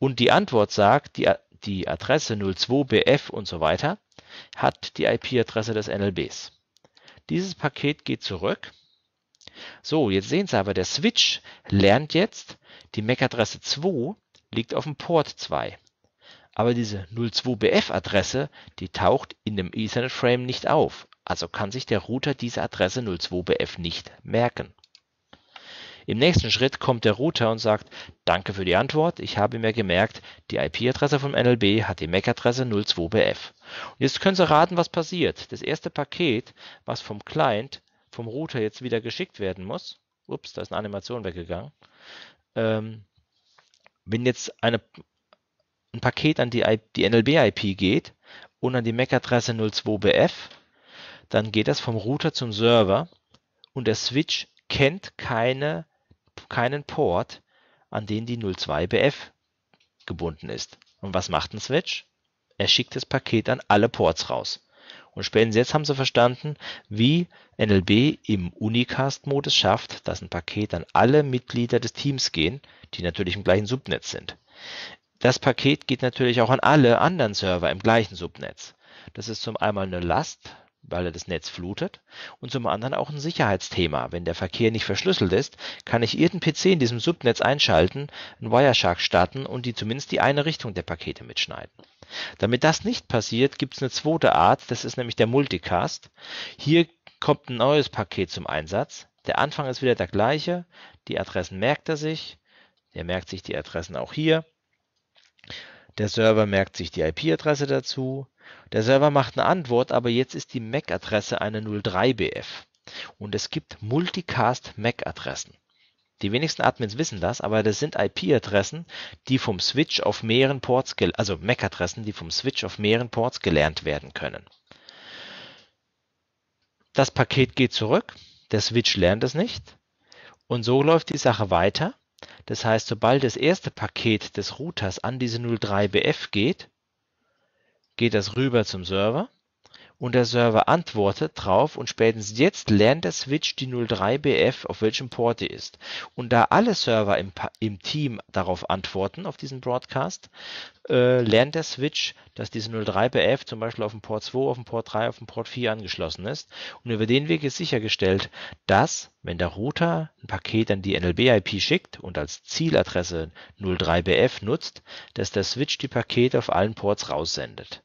und die Antwort sagt, die, die Adresse 02BF und so weiter hat die IP-Adresse des NLBs. Dieses Paket geht zurück. So, jetzt sehen Sie aber, der Switch lernt jetzt, die MAC-Adresse 2 liegt auf dem Port 2. Aber diese 02BF-Adresse, die taucht in dem Ethernet-Frame nicht auf. Also kann sich der Router diese Adresse 02BF nicht merken. Im nächsten Schritt kommt der Router und sagt, danke für die Antwort, ich habe mir gemerkt, die IP-Adresse vom NLB hat die MAC-Adresse 02BF. Und jetzt können Sie raten, was passiert. Das erste Paket, was vom Client, vom Router jetzt wieder geschickt werden muss, ups, da ist eine Animation weggegangen, ähm, wenn jetzt eine, ein Paket an die, die NLB-IP geht und an die MAC-Adresse 02BF, dann geht das vom Router zum Server und der Switch kennt keine keinen Port, an den die 02BF gebunden ist. Und was macht ein Switch? Er schickt das Paket an alle Ports raus. Und spätestens jetzt haben sie verstanden, wie NLB im Unicast-Modus schafft, dass ein Paket an alle Mitglieder des Teams gehen, die natürlich im gleichen Subnetz sind. Das Paket geht natürlich auch an alle anderen Server im gleichen Subnetz. Das ist zum einen eine Last, weil er das Netz flutet und zum anderen auch ein Sicherheitsthema. Wenn der Verkehr nicht verschlüsselt ist, kann ich irgendeinen PC in diesem Subnetz einschalten, einen Wireshark starten und die zumindest die eine Richtung der Pakete mitschneiden. Damit das nicht passiert, gibt es eine zweite Art, das ist nämlich der Multicast. Hier kommt ein neues Paket zum Einsatz. Der Anfang ist wieder der gleiche, die Adressen merkt er sich, er merkt sich die Adressen auch hier. Der Server merkt sich die IP-Adresse dazu, der Server macht eine Antwort, aber jetzt ist die MAC-Adresse eine 03BF. Und es gibt Multicast-MAC-Adressen. Die wenigsten Admins wissen das, aber das sind IP-Adressen, die vom Switch auf mehreren Ports, also MAC-Adressen, die vom Switch auf mehreren Ports gelernt werden können. Das Paket geht zurück, der Switch lernt es nicht und so läuft die Sache weiter. Das heißt, sobald das erste Paket des Routers an diese 03BF geht, geht das rüber zum Server und der Server antwortet drauf und spätestens jetzt lernt der Switch die 03BF, auf welchem Port die ist. Und da alle Server im, im Team darauf antworten, auf diesen Broadcast, äh, lernt der Switch, dass diese 03BF zum Beispiel auf dem Port 2, auf dem Port 3, auf dem Port 4 angeschlossen ist. Und über den Weg ist sichergestellt, dass, wenn der Router ein Paket an die NLB-IP schickt und als Zieladresse 03BF nutzt, dass der Switch die Pakete auf allen Ports raussendet.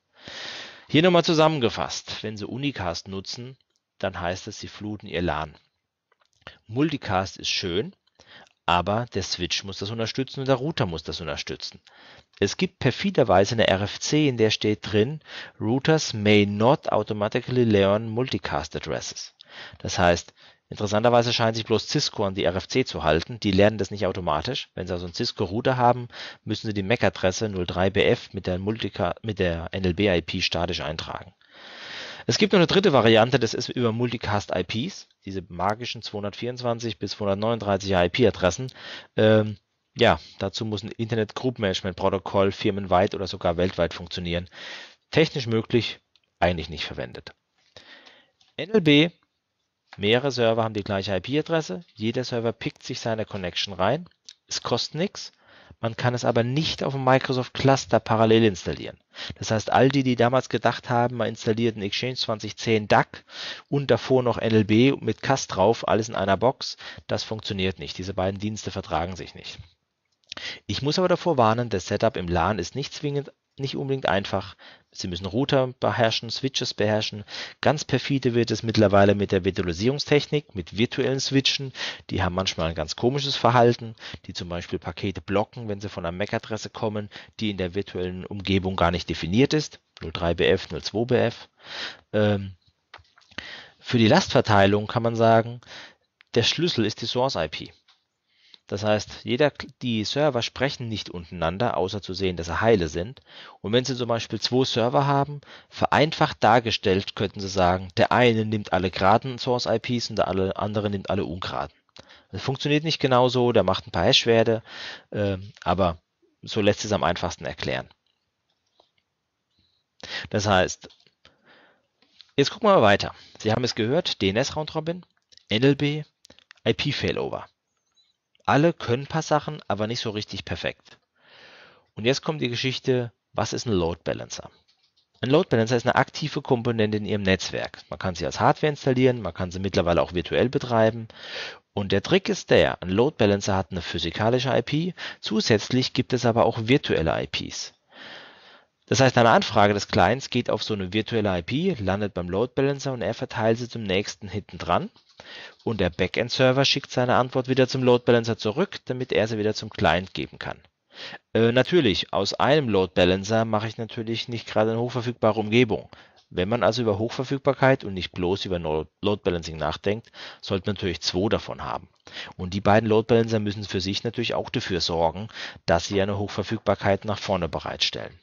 Hier nochmal zusammengefasst, wenn Sie Unicast nutzen, dann heißt es, Sie fluten Ihr LAN. Multicast ist schön, aber der Switch muss das unterstützen und der Router muss das unterstützen. Es gibt perfiderweise eine RFC, in der steht drin, Routers may not automatically learn multicast addresses. Das heißt, Interessanterweise scheint sich bloß Cisco an die RFC zu halten. Die lernen das nicht automatisch. Wenn Sie also einen Cisco-Router haben, müssen Sie die MAC-Adresse 03BF mit der, mit der NLB-IP statisch eintragen. Es gibt noch eine dritte Variante, das ist über Multicast-IPs, diese magischen 224 bis 239 IP-Adressen. Ähm, ja, dazu muss ein Internet Group Management Protokoll firmenweit oder sogar weltweit funktionieren. Technisch möglich, eigentlich nicht verwendet. NLB Mehrere Server haben die gleiche IP-Adresse, jeder Server pickt sich seine Connection rein, es kostet nichts, man kann es aber nicht auf dem Microsoft Cluster parallel installieren. Das heißt, all die, die damals gedacht haben, man installiert einen Exchange 2010 DAC und davor noch NLB mit CAS drauf, alles in einer Box, das funktioniert nicht. Diese beiden Dienste vertragen sich nicht. Ich muss aber davor warnen, das Setup im LAN ist nicht zwingend nicht unbedingt einfach. Sie müssen Router beherrschen, Switches beherrschen. Ganz perfide wird es mittlerweile mit der Virtualisierungstechnik, mit virtuellen Switchen. Die haben manchmal ein ganz komisches Verhalten, die zum Beispiel Pakete blocken, wenn sie von einer MAC-Adresse kommen, die in der virtuellen Umgebung gar nicht definiert ist. 03BF, 02BF. Ähm, für die Lastverteilung kann man sagen, der Schlüssel ist die Source IP. Das heißt, jeder, die Server sprechen nicht untereinander, außer zu sehen, dass sie heile sind. Und wenn Sie zum Beispiel zwei Server haben, vereinfacht dargestellt, könnten Sie sagen, der eine nimmt alle geraden Source IPs und der andere nimmt alle ungeraden. Das funktioniert nicht genauso, der macht ein paar Hashwerte,,, äh, aber so lässt sich es am einfachsten erklären. Das heißt, jetzt gucken wir mal weiter. Sie haben es gehört, DNS Roundrobin, NLB, IP Failover. Alle können ein paar Sachen, aber nicht so richtig perfekt. Und jetzt kommt die Geschichte, was ist ein Load Balancer? Ein Load Balancer ist eine aktive Komponente in Ihrem Netzwerk. Man kann sie als Hardware installieren, man kann sie mittlerweile auch virtuell betreiben. Und der Trick ist der, ein Load Balancer hat eine physikalische IP, zusätzlich gibt es aber auch virtuelle IPs. Das heißt, eine Anfrage des Clients geht auf so eine virtuelle IP, landet beim Load Balancer und er verteilt sie zum nächsten hinten dran. Und der Backend-Server schickt seine Antwort wieder zum Load Balancer zurück, damit er sie wieder zum Client geben kann. Äh, natürlich, aus einem Load Balancer mache ich natürlich nicht gerade eine hochverfügbare Umgebung. Wenn man also über Hochverfügbarkeit und nicht bloß über Load Balancing nachdenkt, sollte man natürlich zwei davon haben. Und die beiden Load Balancer müssen für sich natürlich auch dafür sorgen, dass sie eine Hochverfügbarkeit nach vorne bereitstellen.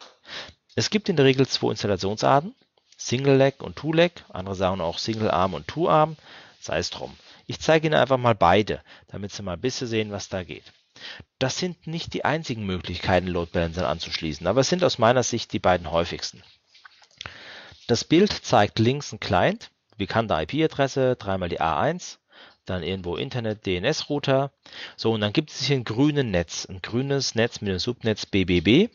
Es gibt in der Regel zwei Installationsarten, Single Leg und Two Leg, andere sagen auch Single Arm und Two Arm, sei es drum. Ich zeige Ihnen einfach mal beide, damit Sie mal ein bisschen sehen, was da geht. Das sind nicht die einzigen Möglichkeiten, Load Balancer anzuschließen, aber es sind aus meiner Sicht die beiden häufigsten. Das Bild zeigt links ein Client, bekannte IP-Adresse, dreimal die A1, dann irgendwo Internet DNS Router. So, und dann gibt es hier ein grünes Netz, ein grünes Netz mit dem Subnetz BBB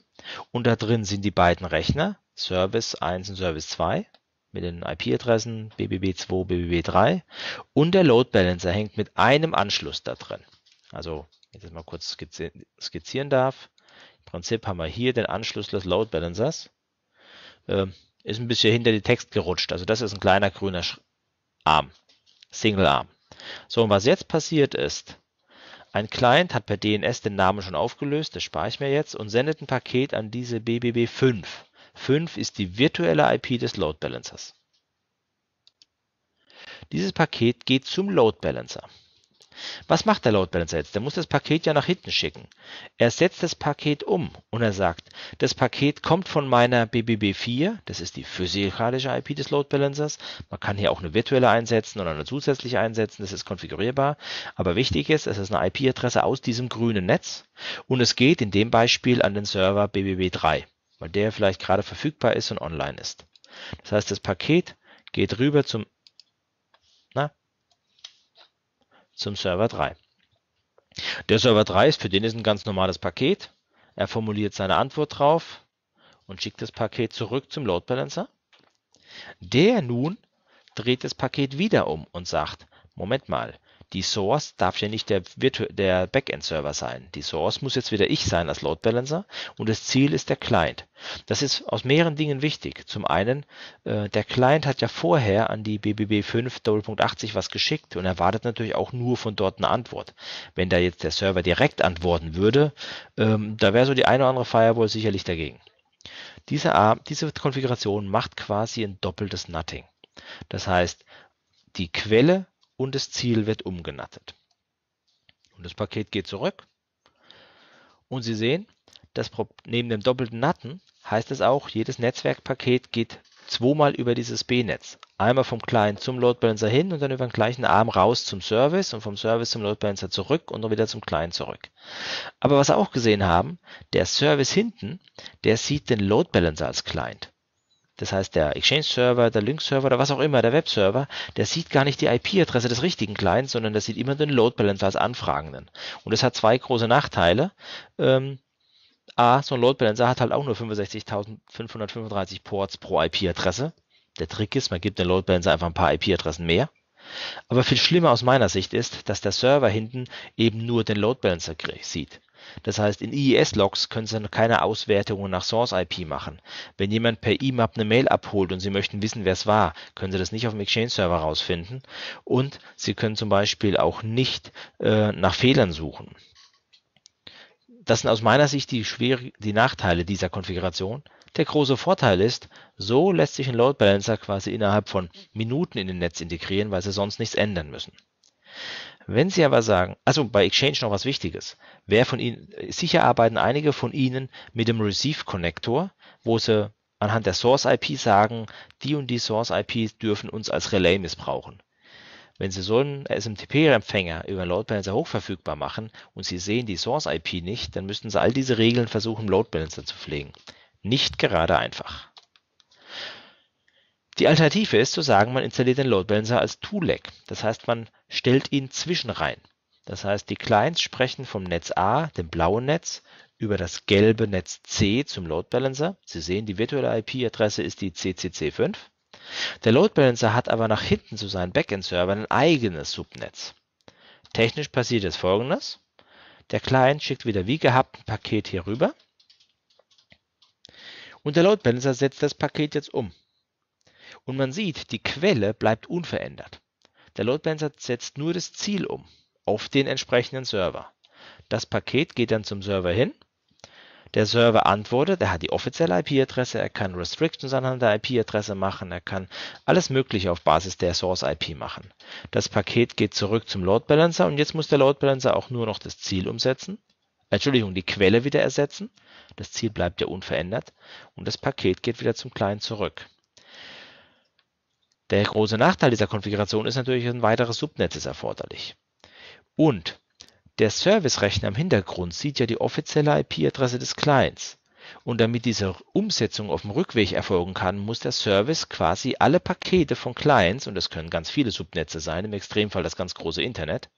und da drin sind die beiden Rechner, Service 1 und Service 2 mit den IP-Adressen BBB2, BBB3 und der Load Balancer hängt mit einem Anschluss da drin. Also ich das mal kurz skizzieren darf. Im Prinzip haben wir hier den Anschluss des Load Balancers. Ähm, ist ein bisschen hinter die Text gerutscht. Also das ist ein kleiner grüner Arm. Single Arm. So, und was jetzt passiert ist, ein Client hat per DNS den Namen schon aufgelöst, das spare ich mir jetzt, und sendet ein Paket an diese BBB5. 5 ist die virtuelle IP des Load Balancers. Dieses Paket geht zum Load Balancer. Was macht der Load Balancer jetzt? Der muss das Paket ja nach hinten schicken. Er setzt das Paket um und er sagt, das Paket kommt von meiner BBB4, das ist die physikalische IP des Load Balancers. Man kann hier auch eine virtuelle einsetzen oder eine zusätzliche einsetzen, das ist konfigurierbar. Aber wichtig ist, es ist eine IP-Adresse aus diesem grünen Netz und es geht in dem Beispiel an den Server BBB3, weil der vielleicht gerade verfügbar ist und online ist. Das heißt, das Paket geht rüber zum zum Server 3. Der Server 3 ist für den ist ein ganz normales Paket. Er formuliert seine Antwort drauf und schickt das Paket zurück zum Load Balancer. Der nun dreht das Paket wieder um und sagt, Moment mal, die Source darf ja nicht der, der Backend-Server sein. Die Source muss jetzt wieder ich sein als Load Balancer und das Ziel ist der Client. Das ist aus mehreren Dingen wichtig. Zum einen, äh, der Client hat ja vorher an die BBB5 Doppelpunkt was geschickt und erwartet natürlich auch nur von dort eine Antwort. Wenn da jetzt der Server direkt antworten würde, ähm, da wäre so die eine oder andere Firewall sicherlich dagegen. Diese, diese Konfiguration macht quasi ein doppeltes Nutting. Das heißt, die Quelle und das Ziel wird umgenattet. Und das Paket geht zurück. Und Sie sehen, dass neben dem doppelten Natten heißt es auch, jedes Netzwerkpaket geht zweimal über dieses B-Netz. Einmal vom Client zum Load Balancer hin und dann über den gleichen Arm raus zum Service und vom Service zum Load Balancer zurück und dann wieder zum Client zurück. Aber was wir auch gesehen haben, der Service hinten, der sieht den Load Balancer als Client. Das heißt, der Exchange-Server, der Link-Server oder was auch immer, der Web-Server, der sieht gar nicht die IP-Adresse des richtigen Clients, sondern der sieht immer den Load Balancer als Anfragenden. Und das hat zwei große Nachteile. Ähm, A, so ein Load Balancer hat halt auch nur 65.535 Ports pro IP-Adresse. Der Trick ist, man gibt den Load Balancer einfach ein paar IP-Adressen mehr. Aber viel schlimmer aus meiner Sicht ist, dass der Server hinten eben nur den Load Balancer sieht. Das heißt, in IIS-Logs können Sie keine Auswertungen nach Source-IP machen. Wenn jemand per IMAP eine Mail abholt und Sie möchten wissen, wer es war, können Sie das nicht auf dem Exchange-Server rausfinden. Und Sie können zum Beispiel auch nicht äh, nach Fehlern suchen. Das sind aus meiner Sicht die, die Nachteile dieser Konfiguration. Der große Vorteil ist, so lässt sich ein Load Balancer quasi innerhalb von Minuten in den Netz integrieren, weil Sie sonst nichts ändern müssen. Wenn Sie aber sagen, also bei Exchange noch was Wichtiges, wer von Ihnen, sicher arbeiten einige von Ihnen mit dem Receive Connector, wo Sie anhand der Source IP sagen, die und die Source IPs dürfen uns als Relay missbrauchen. Wenn Sie so einen SMTP-Empfänger über Load Balancer hochverfügbar machen und Sie sehen die Source IP nicht, dann müssten Sie all diese Regeln versuchen, Load Balancer zu pflegen. Nicht gerade einfach. Die Alternative ist zu sagen, man installiert den Load Balancer als Two-Leg. Das heißt, man stellt ihn zwischen rein. Das heißt, die Clients sprechen vom Netz A, dem blauen Netz, über das gelbe Netz C zum Load Balancer. Sie sehen, die virtuelle IP-Adresse ist die CCC5. Der Load Balancer hat aber nach hinten zu seinen Backend-Servern ein eigenes Subnetz. Technisch passiert jetzt folgendes. Der Client schickt wieder wie gehabt ein Paket hier rüber. Und der Load Balancer setzt das Paket jetzt um. Und man sieht, die Quelle bleibt unverändert. Der Load Balancer setzt nur das Ziel um auf den entsprechenden Server. Das Paket geht dann zum Server hin der Server antwortet, er hat die offizielle IP-Adresse, er kann Restrictions anhand der IP-Adresse machen, er kann alles Mögliche auf Basis der Source-IP machen. Das Paket geht zurück zum Load Balancer und jetzt muss der Load Balancer auch nur noch das Ziel umsetzen. Entschuldigung, die Quelle wieder ersetzen. Das Ziel bleibt ja unverändert und das Paket geht wieder zum Client zurück. Der große Nachteil dieser Konfiguration ist natürlich, ein weiteres Subnetz ist erforderlich. Und der Servicerechner im Hintergrund sieht ja die offizielle IP-Adresse des Clients. Und damit diese Umsetzung auf dem Rückweg erfolgen kann, muss der Service quasi alle Pakete von Clients, und das können ganz viele Subnetze sein, im Extremfall das ganz große Internet,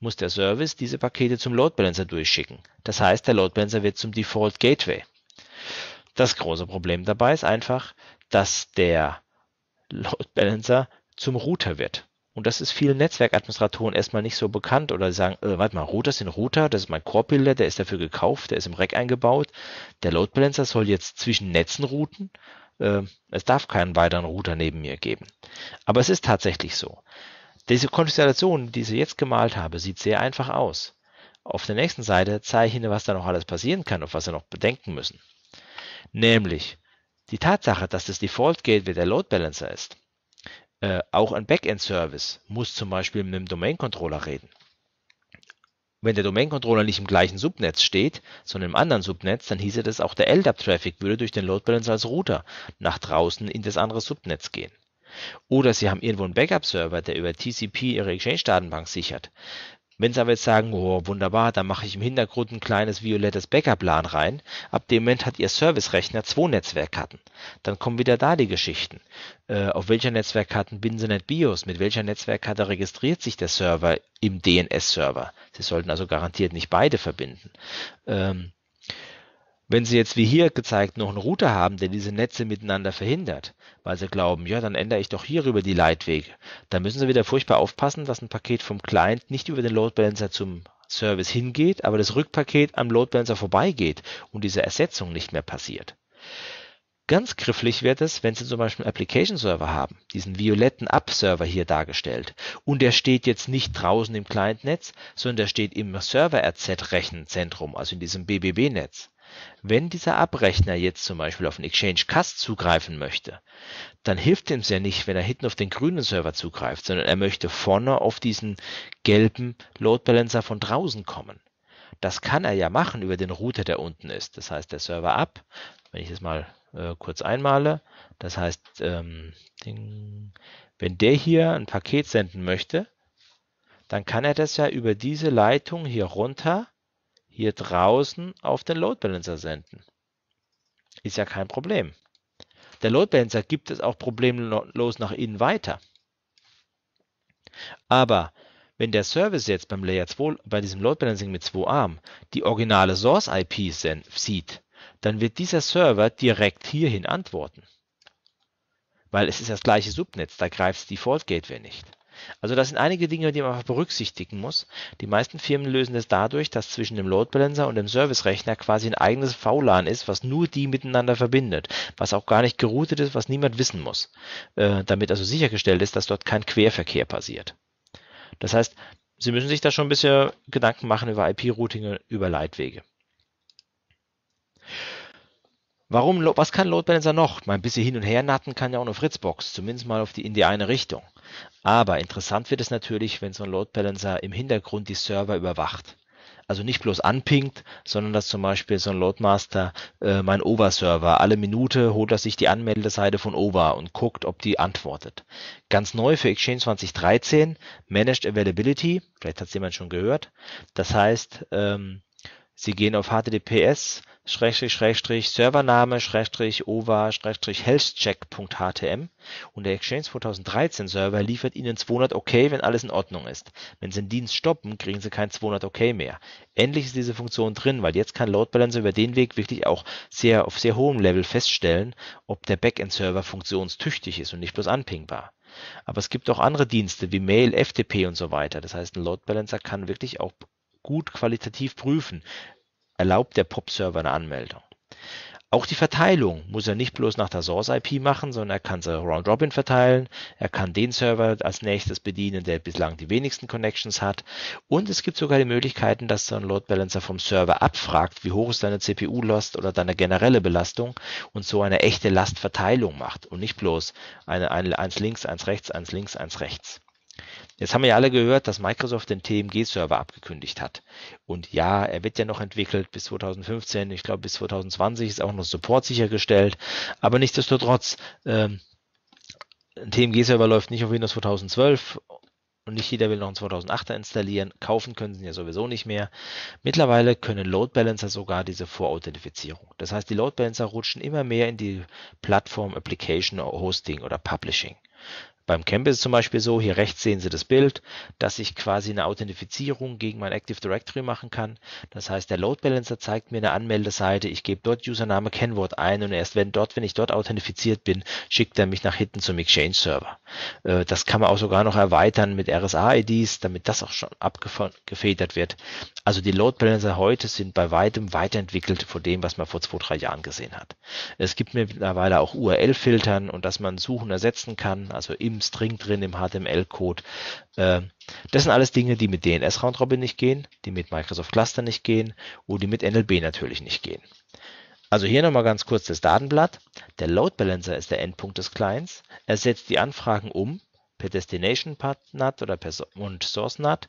muss der Service diese Pakete zum Load Balancer durchschicken. Das heißt, der Load Balancer wird zum Default Gateway. Das große Problem dabei ist einfach, dass der Load Balancer zum Router wird. Und das ist vielen Netzwerkadministratoren erstmal nicht so bekannt oder sagen, äh, warte mal, Router sind Router, das ist mein Core-Builder, der ist dafür gekauft, der ist im Rack eingebaut. Der Load Balancer soll jetzt zwischen Netzen routen. Äh, es darf keinen weiteren Router neben mir geben. Aber es ist tatsächlich so. Diese Konstellation, die ich jetzt gemalt habe, sieht sehr einfach aus. Auf der nächsten Seite zeige ich Ihnen, was da noch alles passieren kann, auf was Sie noch bedenken müssen. Nämlich die Tatsache, dass das Default Gateway der Load Balancer ist äh, auch ein Backend-Service muss zum Beispiel mit einem Domain-Controller reden. Wenn der Domain-Controller nicht im gleichen Subnetz steht, sondern im anderen Subnetz, dann hieße das auch der LDAP-Traffic würde durch den Load Balancer als Router nach draußen in das andere Subnetz gehen. Oder Sie haben irgendwo einen Backup-Server, der über TCP Ihre Exchange-Datenbank sichert. Wenn Sie aber jetzt sagen, oh wunderbar, dann mache ich im Hintergrund ein kleines violettes Backup-LAN rein, ab dem Moment hat Ihr Service-Rechner zwei Netzwerkkarten. Dann kommen wieder da die Geschichten. Äh, auf welcher Netzwerkkarte binden Sie nicht BIOS? Mit welcher Netzwerkkarte registriert sich der Server im DNS-Server? Sie sollten also garantiert nicht beide verbinden. Ähm, wenn Sie jetzt wie hier gezeigt noch einen Router haben, der diese Netze miteinander verhindert, weil Sie glauben, ja, dann ändere ich doch hierüber die Leitwege, dann müssen Sie wieder furchtbar aufpassen, dass ein Paket vom Client nicht über den Load Balancer zum Service hingeht, aber das Rückpaket am Load Balancer vorbeigeht und diese Ersetzung nicht mehr passiert. Ganz grifflich wird es, wenn Sie zum Beispiel einen Application Server haben, diesen violetten App-Server hier dargestellt, und der steht jetzt nicht draußen im Client-Netz, sondern der steht im Server-RZ-Rechenzentrum, also in diesem BBB-Netz. Wenn dieser Abrechner jetzt zum Beispiel auf den Exchange Cast zugreifen möchte, dann hilft ihm es ja nicht, wenn er hinten auf den grünen Server zugreift, sondern er möchte vorne auf diesen gelben Load Balancer von draußen kommen. Das kann er ja machen über den Router, der unten ist. Das heißt, der Server ab, wenn ich das mal äh, kurz einmale, das heißt, ähm, ding, wenn der hier ein Paket senden möchte, dann kann er das ja über diese Leitung hier runter hier draußen auf den Load Balancer senden. Ist ja kein Problem. Der Load Balancer gibt es auch problemlos nach innen weiter. Aber wenn der Service jetzt beim Layer 2, bei diesem Load Balancing mit 2 Arm die originale Source IP sieht, dann wird dieser Server direkt hierhin antworten. Weil es ist das gleiche Subnetz, da greift das Default Gateway nicht. Also das sind einige Dinge, die man einfach berücksichtigen muss. Die meisten Firmen lösen das dadurch, dass zwischen dem Load Balancer und dem Servicerechner quasi ein eigenes VLAN ist, was nur die miteinander verbindet, was auch gar nicht geroutet ist, was niemand wissen muss, äh, damit also sichergestellt ist, dass dort kein Querverkehr passiert. Das heißt, Sie müssen sich da schon ein bisschen Gedanken machen über IP-Routing, über Leitwege. Warum, was kann Load Balancer noch? Mal ein bisschen hin und her natten kann ja auch eine Fritzbox, zumindest mal auf die, in die eine Richtung. Aber interessant wird es natürlich, wenn so ein Load Balancer im Hintergrund die Server überwacht. Also nicht bloß anpingt, sondern dass zum Beispiel so ein Loadmaster äh, mein OVA-Server alle Minute holt er sich die Anmeldeseite von OVA und guckt, ob die antwortet. Ganz neu für Exchange 2013, Managed Availability, vielleicht hat es jemand schon gehört. Das heißt, ähm, Sie gehen auf https Servername over healthcheck.htm und der Exchange 2013 Server liefert Ihnen 200 OK, wenn alles in Ordnung ist. Wenn Sie den Dienst stoppen, kriegen Sie kein 200 OK mehr. Endlich ist diese Funktion drin, weil jetzt kann Load Balancer über den Weg wirklich auch sehr auf sehr hohem Level feststellen, ob der Backend-Server funktionstüchtig ist und nicht bloß anpingbar. Aber es gibt auch andere Dienste wie Mail, FTP und so weiter. Das heißt, ein Load Balancer kann wirklich auch gut qualitativ prüfen, erlaubt der POP-Server eine Anmeldung. Auch die Verteilung muss er nicht bloß nach der Source-IP machen, sondern er kann sie round-robin verteilen. Er kann den Server als nächstes bedienen, der bislang die wenigsten Connections hat. Und es gibt sogar die Möglichkeiten, dass so ein Load Balancer vom Server abfragt, wie hoch ist deine CPU-Last oder deine generelle Belastung und so eine echte Lastverteilung macht und nicht bloß eine, eine eins links, eins rechts, eins links, eins rechts. Jetzt haben wir ja alle gehört, dass Microsoft den TMG-Server abgekündigt hat. Und ja, er wird ja noch entwickelt bis 2015. Ich glaube, bis 2020 ist auch noch Support sichergestellt. Aber nichtsdestotrotz, ähm, ein TMG-Server läuft nicht auf Windows 2012 und nicht jeder will noch einen 2008er installieren. Kaufen können sie ja sowieso nicht mehr. Mittlerweile können Load Balancer sogar diese Vorauthentifizierung. Das heißt, die Load Balancer rutschen immer mehr in die Plattform Application Hosting oder Publishing. Beim Camp ist es zum Beispiel so, hier rechts sehen Sie das Bild, dass ich quasi eine Authentifizierung gegen mein Active Directory machen kann. Das heißt, der Load Balancer zeigt mir eine Anmeldeseite, ich gebe dort Username, Kennwort ein und erst wenn dort, wenn ich dort authentifiziert bin, schickt er mich nach hinten zum Exchange Server. Äh, das kann man auch sogar noch erweitern mit RSA-IDs, damit das auch schon abgefedert wird. Also die Load Balancer heute sind bei weitem weiterentwickelt von dem, was man vor zwei, drei Jahren gesehen hat. Es gibt mittlerweile auch URL-Filtern und dass man Suchen ersetzen kann, also im String drin, im HTML-Code. Äh, das sind alles Dinge, die mit DNS Round Robin nicht gehen, die mit Microsoft Cluster nicht gehen und die mit NLB natürlich nicht gehen. Also hier nochmal ganz kurz das Datenblatt. Der Load Balancer ist der Endpunkt des Clients. Er setzt die Anfragen um per Destination NAT oder per und Source NAT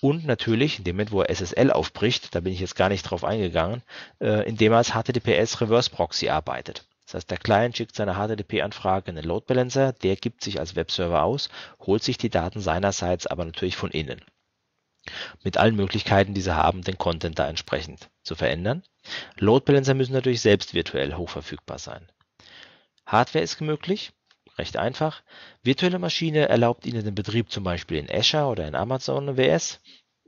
und natürlich in dem Moment, wo er SSL aufbricht, da bin ich jetzt gar nicht drauf eingegangen, äh, indem er als HTTPS Reverse Proxy arbeitet. Das heißt, der Client schickt seine HTTP-Anfrage in den Load Balancer, der gibt sich als Webserver aus, holt sich die Daten seinerseits aber natürlich von innen. Mit allen Möglichkeiten, die sie haben, den Content da entsprechend zu verändern. Load Balancer müssen natürlich selbst virtuell hochverfügbar sein. Hardware ist möglich, recht einfach. Virtuelle Maschine erlaubt Ihnen den Betrieb zum Beispiel in Azure oder in Amazon WS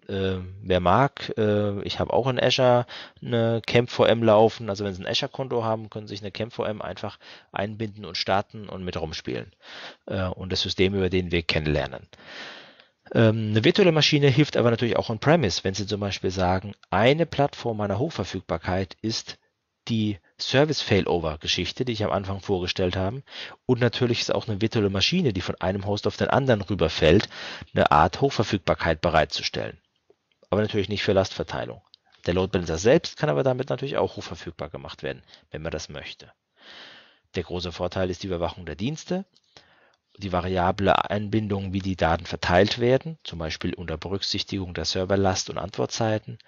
äh, wer mag, äh, ich habe auch in Azure eine Camp VM laufen. Also wenn Sie ein Azure-Konto haben, können Sie sich eine Camp VM einfach einbinden und starten und mit rumspielen äh, und das System über den Weg kennenlernen. Ähm, eine virtuelle Maschine hilft aber natürlich auch on-premise, wenn Sie zum Beispiel sagen, eine Plattform meiner Hochverfügbarkeit ist die Service Failover Geschichte, die ich am Anfang vorgestellt habe. Und natürlich ist auch eine virtuelle Maschine, die von einem Host auf den anderen rüberfällt, eine Art Hochverfügbarkeit bereitzustellen aber natürlich nicht für Lastverteilung. Der Load Balancer selbst kann aber damit natürlich auch hochverfügbar gemacht werden, wenn man das möchte. Der große Vorteil ist die Überwachung der Dienste, die variable Einbindung, wie die Daten verteilt werden, zum Beispiel unter Berücksichtigung der Serverlast und Antwortzeiten,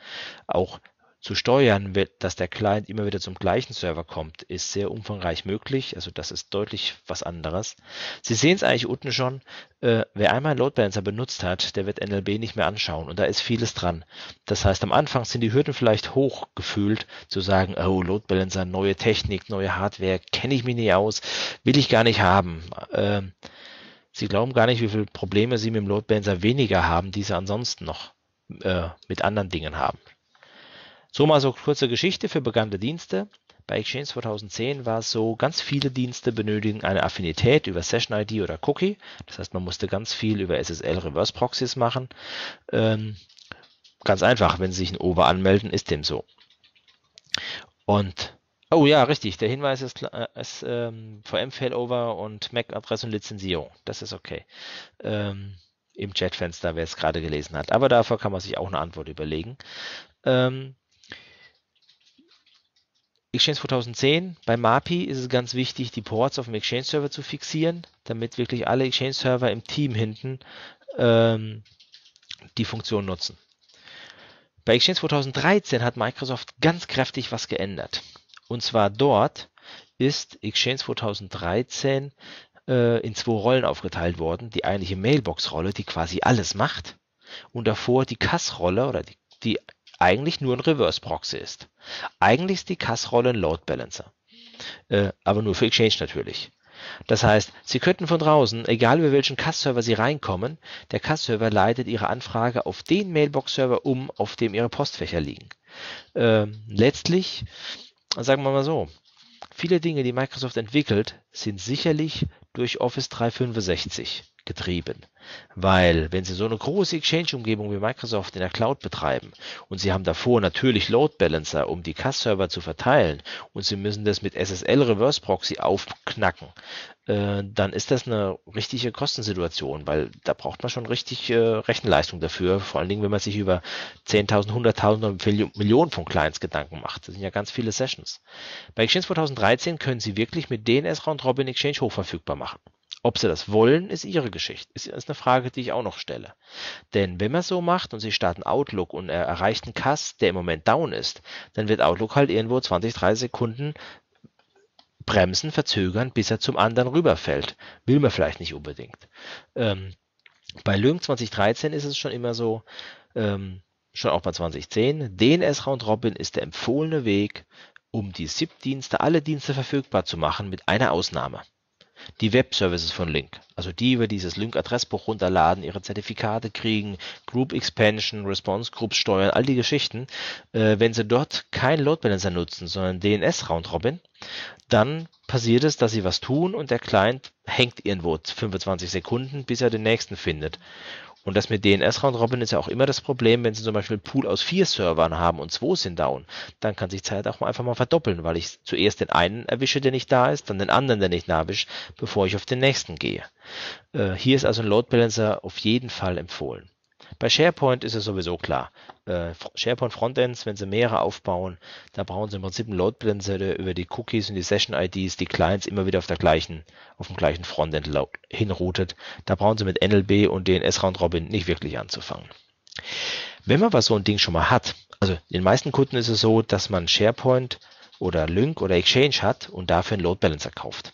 auch zu steuern, dass der Client immer wieder zum gleichen Server kommt, ist sehr umfangreich möglich. Also das ist deutlich was anderes. Sie sehen es eigentlich unten schon. Äh, wer einmal Load Balancer benutzt hat, der wird NLB nicht mehr anschauen. Und da ist vieles dran. Das heißt, am Anfang sind die Hürden vielleicht hoch gefühlt, zu sagen, oh, Load Balancer, neue Technik, neue Hardware, kenne ich mich nicht aus, will ich gar nicht haben. Äh, Sie glauben gar nicht, wie viele Probleme Sie mit dem Load Balancer weniger haben, die Sie ansonsten noch äh, mit anderen Dingen haben. So mal so kurze Geschichte für bekannte Dienste. Bei Exchange 2010 war es so, ganz viele Dienste benötigen eine Affinität über Session ID oder Cookie. Das heißt, man musste ganz viel über SSL Reverse Proxies machen. Ähm, ganz einfach, wenn Sie sich in Over anmelden, ist dem so. Und Oh ja, richtig. Der Hinweis ist, äh, ist ähm, VM Failover und MAC-Adresse und Lizenzierung. Das ist okay. Ähm, Im Chatfenster, wer es gerade gelesen hat. Aber dafür kann man sich auch eine Antwort überlegen. Ähm, Exchange 2010, bei MAPI ist es ganz wichtig, die Ports auf dem Exchange-Server zu fixieren, damit wirklich alle Exchange-Server im Team hinten ähm, die Funktion nutzen. Bei Exchange 2013 hat Microsoft ganz kräftig was geändert. Und zwar dort ist Exchange 2013 äh, in zwei Rollen aufgeteilt worden. Die eigentliche Mailbox-Rolle, die quasi alles macht. Und davor die CAS-Rolle oder die, die eigentlich nur ein Reverse Proxy ist. Eigentlich ist die Kassrolle ein Load Balancer. Äh, aber nur für Exchange natürlich. Das heißt, Sie könnten von draußen, egal über welchen Cass-Server Sie reinkommen, der Cass-Server leitet Ihre Anfrage auf den Mailbox-Server um, auf dem Ihre Postfächer liegen. Ähm, letztlich, sagen wir mal so, viele Dinge, die Microsoft entwickelt, sind sicherlich durch Office 365 getrieben. Weil, wenn Sie so eine große Exchange-Umgebung wie Microsoft in der Cloud betreiben und Sie haben davor natürlich Load Balancer, um die CAS-Server zu verteilen und Sie müssen das mit SSL Reverse Proxy aufknacken, äh, dann ist das eine richtige Kostensituation, weil da braucht man schon richtig äh, Rechenleistung dafür, vor allen Dingen, wenn man sich über 10.000, 100.000 Millionen von Clients Gedanken macht. Das sind ja ganz viele Sessions. Bei Exchange 2013 können Sie wirklich mit DNS Round Robin Exchange hochverfügbar machen. Ob sie das wollen, ist ihre Geschichte. Ist, eine Frage, die ich auch noch stelle. Denn wenn man so macht und sie starten Outlook und er erreicht einen Kass, der im Moment down ist, dann wird Outlook halt irgendwo 20, 30 Sekunden bremsen, verzögern, bis er zum anderen rüberfällt. Will man vielleicht nicht unbedingt. Ähm, bei Lync 2013 ist es schon immer so, ähm, schon auch bei 2010, DNS Round Robin ist der empfohlene Weg, um die SIP-Dienste, alle Dienste verfügbar zu machen, mit einer Ausnahme die Web-Services von Link, also die über dieses Link-Adressbuch runterladen, ihre Zertifikate kriegen, Group Expansion, Response Groups steuern, all die Geschichten. Äh, wenn sie dort keinen Load Balancer nutzen, sondern DNS Round Robin, dann passiert es, dass sie was tun und der Client hängt irgendwo 25 Sekunden, bis er den nächsten findet. Und das mit DNS Round Robin ist ja auch immer das Problem, wenn Sie zum Beispiel einen Pool aus vier Servern haben und zwei sind down, dann kann sich Zeit auch mal einfach mal verdoppeln, weil ich zuerst den einen erwische, der nicht da ist, dann den anderen, der nicht da ist, bevor ich auf den nächsten gehe. Äh, hier ist also ein Load Balancer auf jeden Fall empfohlen. Bei SharePoint ist es sowieso klar. Äh, SharePoint Frontends, wenn Sie mehrere aufbauen, da brauchen Sie im Prinzip einen Load Balancer, der über die Cookies und die Session IDs die Clients immer wieder auf der gleichen, auf dem gleichen Frontend hinroutet. Da brauchen Sie mit NLB und DNS Round Robin nicht wirklich anzufangen. Wenn man aber so ein Ding schon mal hat, also den meisten Kunden ist es so, dass man SharePoint oder Lync oder Exchange hat und dafür einen Load Balancer kauft.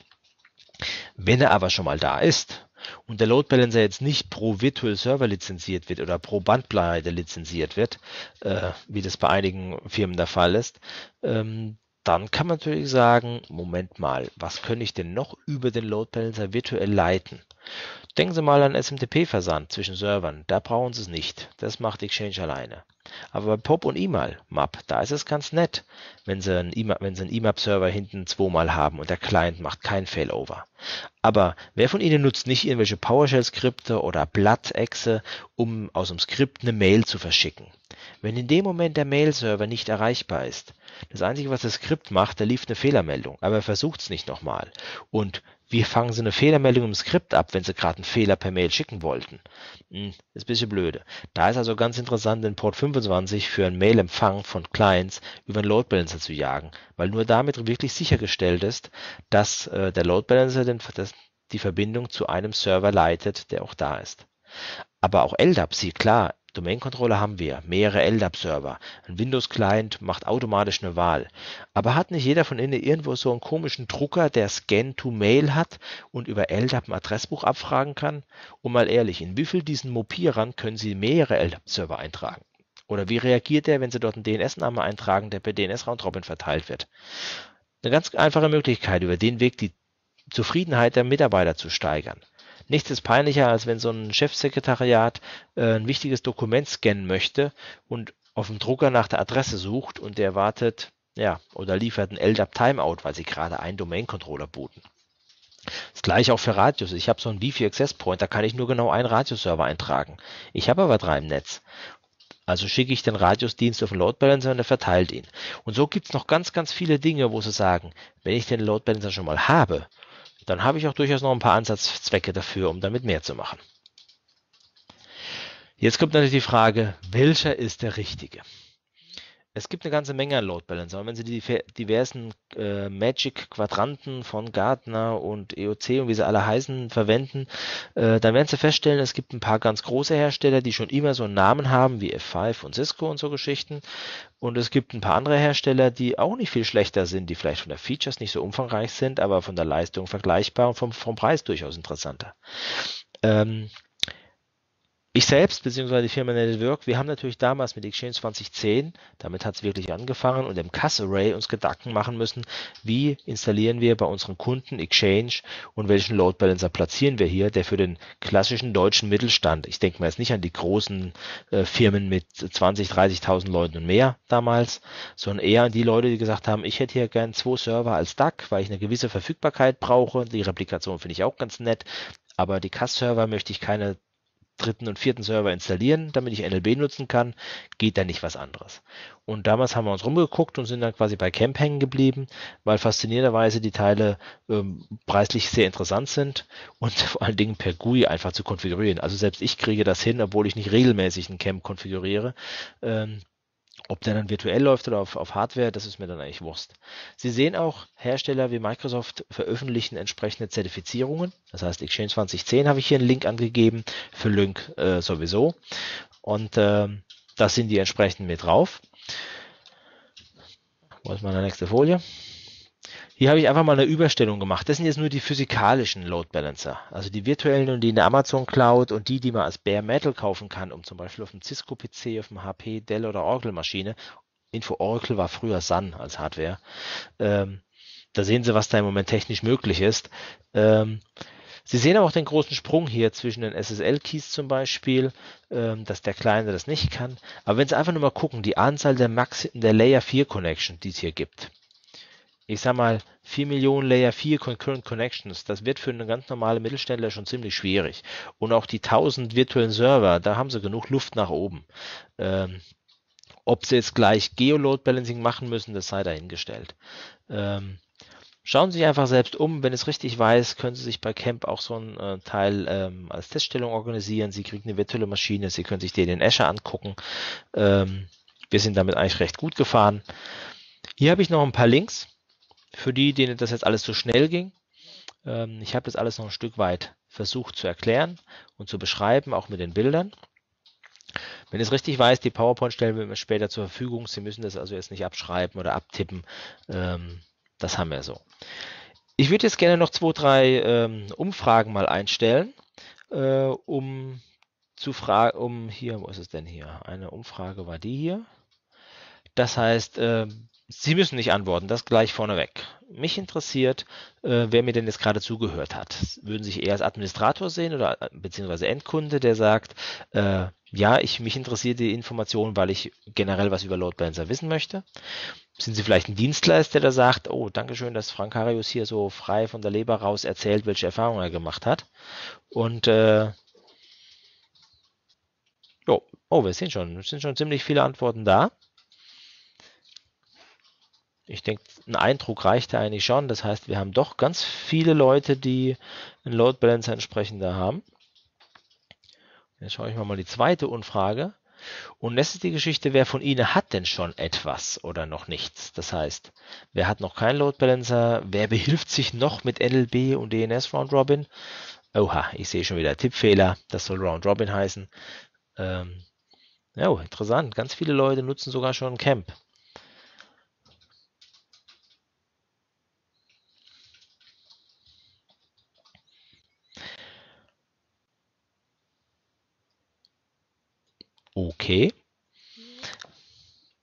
Wenn er aber schon mal da ist und der Load Balancer jetzt nicht pro Virtual Server lizenziert wird oder pro Bandbreite lizenziert wird, äh, wie das bei einigen Firmen der Fall ist, ähm, dann kann man natürlich sagen, Moment mal, was könnte ich denn noch über den Load Balancer virtuell leiten? Denken Sie mal an SMTP-Versand zwischen Servern, da brauchen Sie es nicht, das macht Exchange alleine. Aber bei POP und E-Mail, MAP, da ist es ganz nett, wenn Sie einen EMAP-Server hinten zweimal haben und der Client macht kein Failover. Aber wer von Ihnen nutzt nicht irgendwelche PowerShell-Skripte oder Blatt-Exe, um aus dem Skript eine Mail zu verschicken? Wenn in dem Moment der Mail-Server nicht erreichbar ist, das Einzige, was das Skript macht, da lief eine Fehlermeldung, aber er versucht es nicht nochmal. Und wie fangen Sie eine Fehlermeldung im Skript ab, wenn Sie gerade einen Fehler per Mail schicken wollten? Hm, ist ein bisschen blöde. Da ist also ganz interessant, den Port 25 für einen Mailempfang von Clients über einen Load Balancer zu jagen, weil nur damit wirklich sichergestellt ist, dass äh, der Load Balancer den, das, die Verbindung zu einem Server leitet, der auch da ist. Aber auch LDAP sieht klar, Domain-Controller haben wir, mehrere LDAP-Server. Ein Windows-Client macht automatisch eine Wahl. Aber hat nicht jeder von Ihnen irgendwo so einen komischen Drucker, der Scan-to-Mail hat und über LDAP ein Adressbuch abfragen kann? Und mal ehrlich, in wie viel diesen Mopierern können Sie mehrere LDAP-Server eintragen? Oder wie reagiert er, wenn Sie dort einen DNS-Namen eintragen, der per DNS-Round-Robin verteilt wird? Eine ganz einfache Möglichkeit, über den Weg die Zufriedenheit der Mitarbeiter zu steigern. Nichts ist peinlicher, als wenn so ein Chefsekretariat äh, ein wichtiges Dokument scannen möchte und auf dem Drucker nach der Adresse sucht und der wartet, ja, oder liefert ein LDAP Timeout, weil sie gerade einen Domain-Controller booten. Das gleiche auch für Radios. Ich habe so einen Wi-Fi Access Point, da kann ich nur genau einen Radioserver eintragen. Ich habe aber drei im Netz. Also schicke ich den Radiusdienst auf den Load Balancer und er verteilt ihn. Und so gibt es noch ganz, ganz viele Dinge, wo sie sagen, wenn ich den Load Balancer schon mal habe dann habe ich auch durchaus noch ein paar Ansatzzwecke dafür, um damit mehr zu machen. Jetzt kommt natürlich die Frage, welcher ist der richtige? Es gibt eine ganze Menge an Load Balancer. Und wenn Sie die diversen äh, Magic-Quadranten von Gartner und EOC und wie sie alle heißen verwenden, äh, dann werden Sie feststellen, es gibt ein paar ganz große Hersteller, die schon immer so einen Namen haben, wie F5 und Cisco und so Geschichten. Und es gibt ein paar andere Hersteller, die auch nicht viel schlechter sind, die vielleicht von der Features nicht so umfangreich sind, aber von der Leistung vergleichbar und vom, vom Preis durchaus interessanter. Ähm, Ich selbst, beziehungsweise die Firma Network, wir haben natürlich damals mit Exchange 2010, damit hat es wirklich angefangen, und dem Cass Array uns Gedanken machen müssen, wie installieren wir bei unseren Kunden Exchange und welchen Load Balancer platzieren wir hier, der für den klassischen deutschen Mittelstand, ich denke mal jetzt nicht an die großen äh, Firmen mit 20, 30.000 Leuten und mehr damals, sondern eher an die Leute, die gesagt haben, ich hätte hier gern zwei Server als DAC, weil ich eine gewisse Verfügbarkeit brauche. Die Replikation finde ich auch ganz nett. Aber die CAS-Server möchte ich keine dritten und vierten Server installieren, damit ich NLB nutzen kann, geht da nicht was anderes. Und damals haben wir uns rumgeguckt und sind dann quasi bei Camp hängen geblieben, weil faszinierenderweise die Teile ähm, preislich sehr interessant sind und vor allen Dingen per GUI einfach zu konfigurieren. Also selbst ich kriege das hin, obwohl ich nicht regelmäßig ein Camp konfiguriere. Ähm, ob der dann virtuell läuft oder auf, auf Hardware, das ist mir dann eigentlich Wurst. Sie sehen auch, Hersteller wie Microsoft veröffentlichen entsprechende Zertifizierungen. Das heißt, Exchange 2010 habe ich hier einen Link angegeben, für Lync äh, sowieso. Und äh, da sind die entsprechend mit drauf. Wo ist meine nächste Folie? Hier habe ich einfach mal eine Überstellung gemacht. Das sind jetzt nur die physikalischen Load Balancer. Also die virtuellen und die in der Amazon Cloud und die, die man als Bare Metal kaufen kann, um zum Beispiel auf dem Cisco PC, auf dem HP, Dell oder Oracle Maschine. Info Oracle war früher Sun als Hardware. Ähm, da sehen Sie, was da im Moment technisch möglich ist. Ähm, Sie sehen aber auch den großen Sprung hier zwischen den SSL-Keys zum Beispiel, ähm, dass der Kleine das nicht kann. Aber wenn Sie einfach nur mal gucken, die Anzahl der, Max der Layer 4 Connection, die es hier gibt, ich sag mal, 4 Millionen Layer 4 Concurrent Connections, das wird für einen ganz normalen Mittelständler schon ziemlich schwierig. Und auch die 1000 virtuellen Server, da haben sie genug Luft nach oben. Ähm, ob sie jetzt gleich Geoload Balancing machen müssen, das sei dahingestellt. Ähm, schauen Sie sich einfach selbst um. Wenn es richtig weiß, können Sie sich bei Camp auch so ein äh, Teil ähm, als Teststellung organisieren. Sie kriegen eine virtuelle Maschine, Sie können sich den in Azure angucken. Ähm, wir sind damit eigentlich recht gut gefahren. Hier habe ich noch ein paar Links für die, denen das jetzt alles zu schnell ging. Ähm, ich habe das alles noch ein Stück weit versucht zu erklären und zu beschreiben, auch mit den Bildern. Wenn ich es richtig weiß, die PowerPoint stellen wir später zur Verfügung. Sie müssen das also jetzt nicht abschreiben oder abtippen. Ähm, das haben wir so. Ich würde jetzt gerne noch zwei, drei ähm, Umfragen mal einstellen, äh, um zu fragen, um hier, wo ist es denn hier? Eine Umfrage war die hier. Das heißt, äh, Sie müssen nicht antworten, das gleich vorneweg. Mich interessiert, äh, wer mir denn jetzt gerade zugehört hat. Würden Sie sich eher als Administrator sehen oder äh, beziehungsweise Endkunde, der sagt, äh, ja, ich, mich interessiert die Information, weil ich generell was über Load Balancer wissen möchte. Sind Sie vielleicht ein Dienstleister, der sagt, oh, danke schön, dass Frank Harius hier so frei von der Leber raus erzählt, welche Erfahrungen er gemacht hat. Und äh, jo, oh, wir sehen schon, es sind schon ziemlich viele Antworten da. Ich denke, ein Eindruck reicht da eigentlich schon. Das heißt, wir haben doch ganz viele Leute, die einen Load Balancer entsprechend da haben. Jetzt schaue ich mal die zweite Umfrage. Und das ist die Geschichte, wer von Ihnen hat denn schon etwas oder noch nichts? Das heißt, wer hat noch keinen Load Balancer? Wer behilft sich noch mit NLB und DNS Round Robin? Oha, ich sehe schon wieder Tippfehler. Das soll Round Robin heißen. Ähm, ja, interessant. Ganz viele Leute nutzen sogar schon Camp. Okay.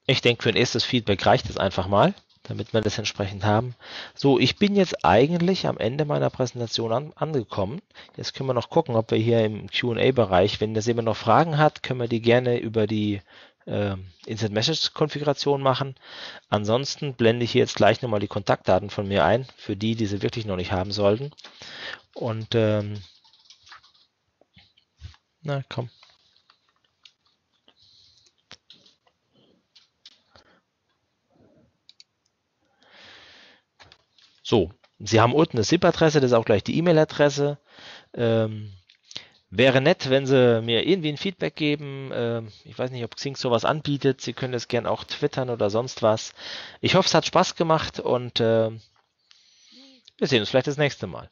Ich denke, für ein erstes Feedback reicht es einfach mal, damit wir das entsprechend haben. So, ich bin jetzt eigentlich am Ende meiner Präsentation an, angekommen. Jetzt können wir noch gucken, ob wir hier im Q&A-Bereich, wenn das jemand noch Fragen hat, können wir die gerne über die äh, Instant Message Konfiguration machen. Ansonsten blende ich hier jetzt gleich nochmal die Kontaktdaten von mir ein, für die, die sie wirklich noch nicht haben sollten. Und ähm, na komm, So, Sie haben unten eine SIP-Adresse, das ist auch gleich die E-Mail-Adresse. Ähm, wäre nett, wenn Sie mir irgendwie ein Feedback geben. Ähm, ich weiß nicht, ob Xing sowas anbietet. Sie können das gerne auch twittern oder sonst was. Ich hoffe, es hat Spaß gemacht und äh, wir sehen uns vielleicht das nächste Mal.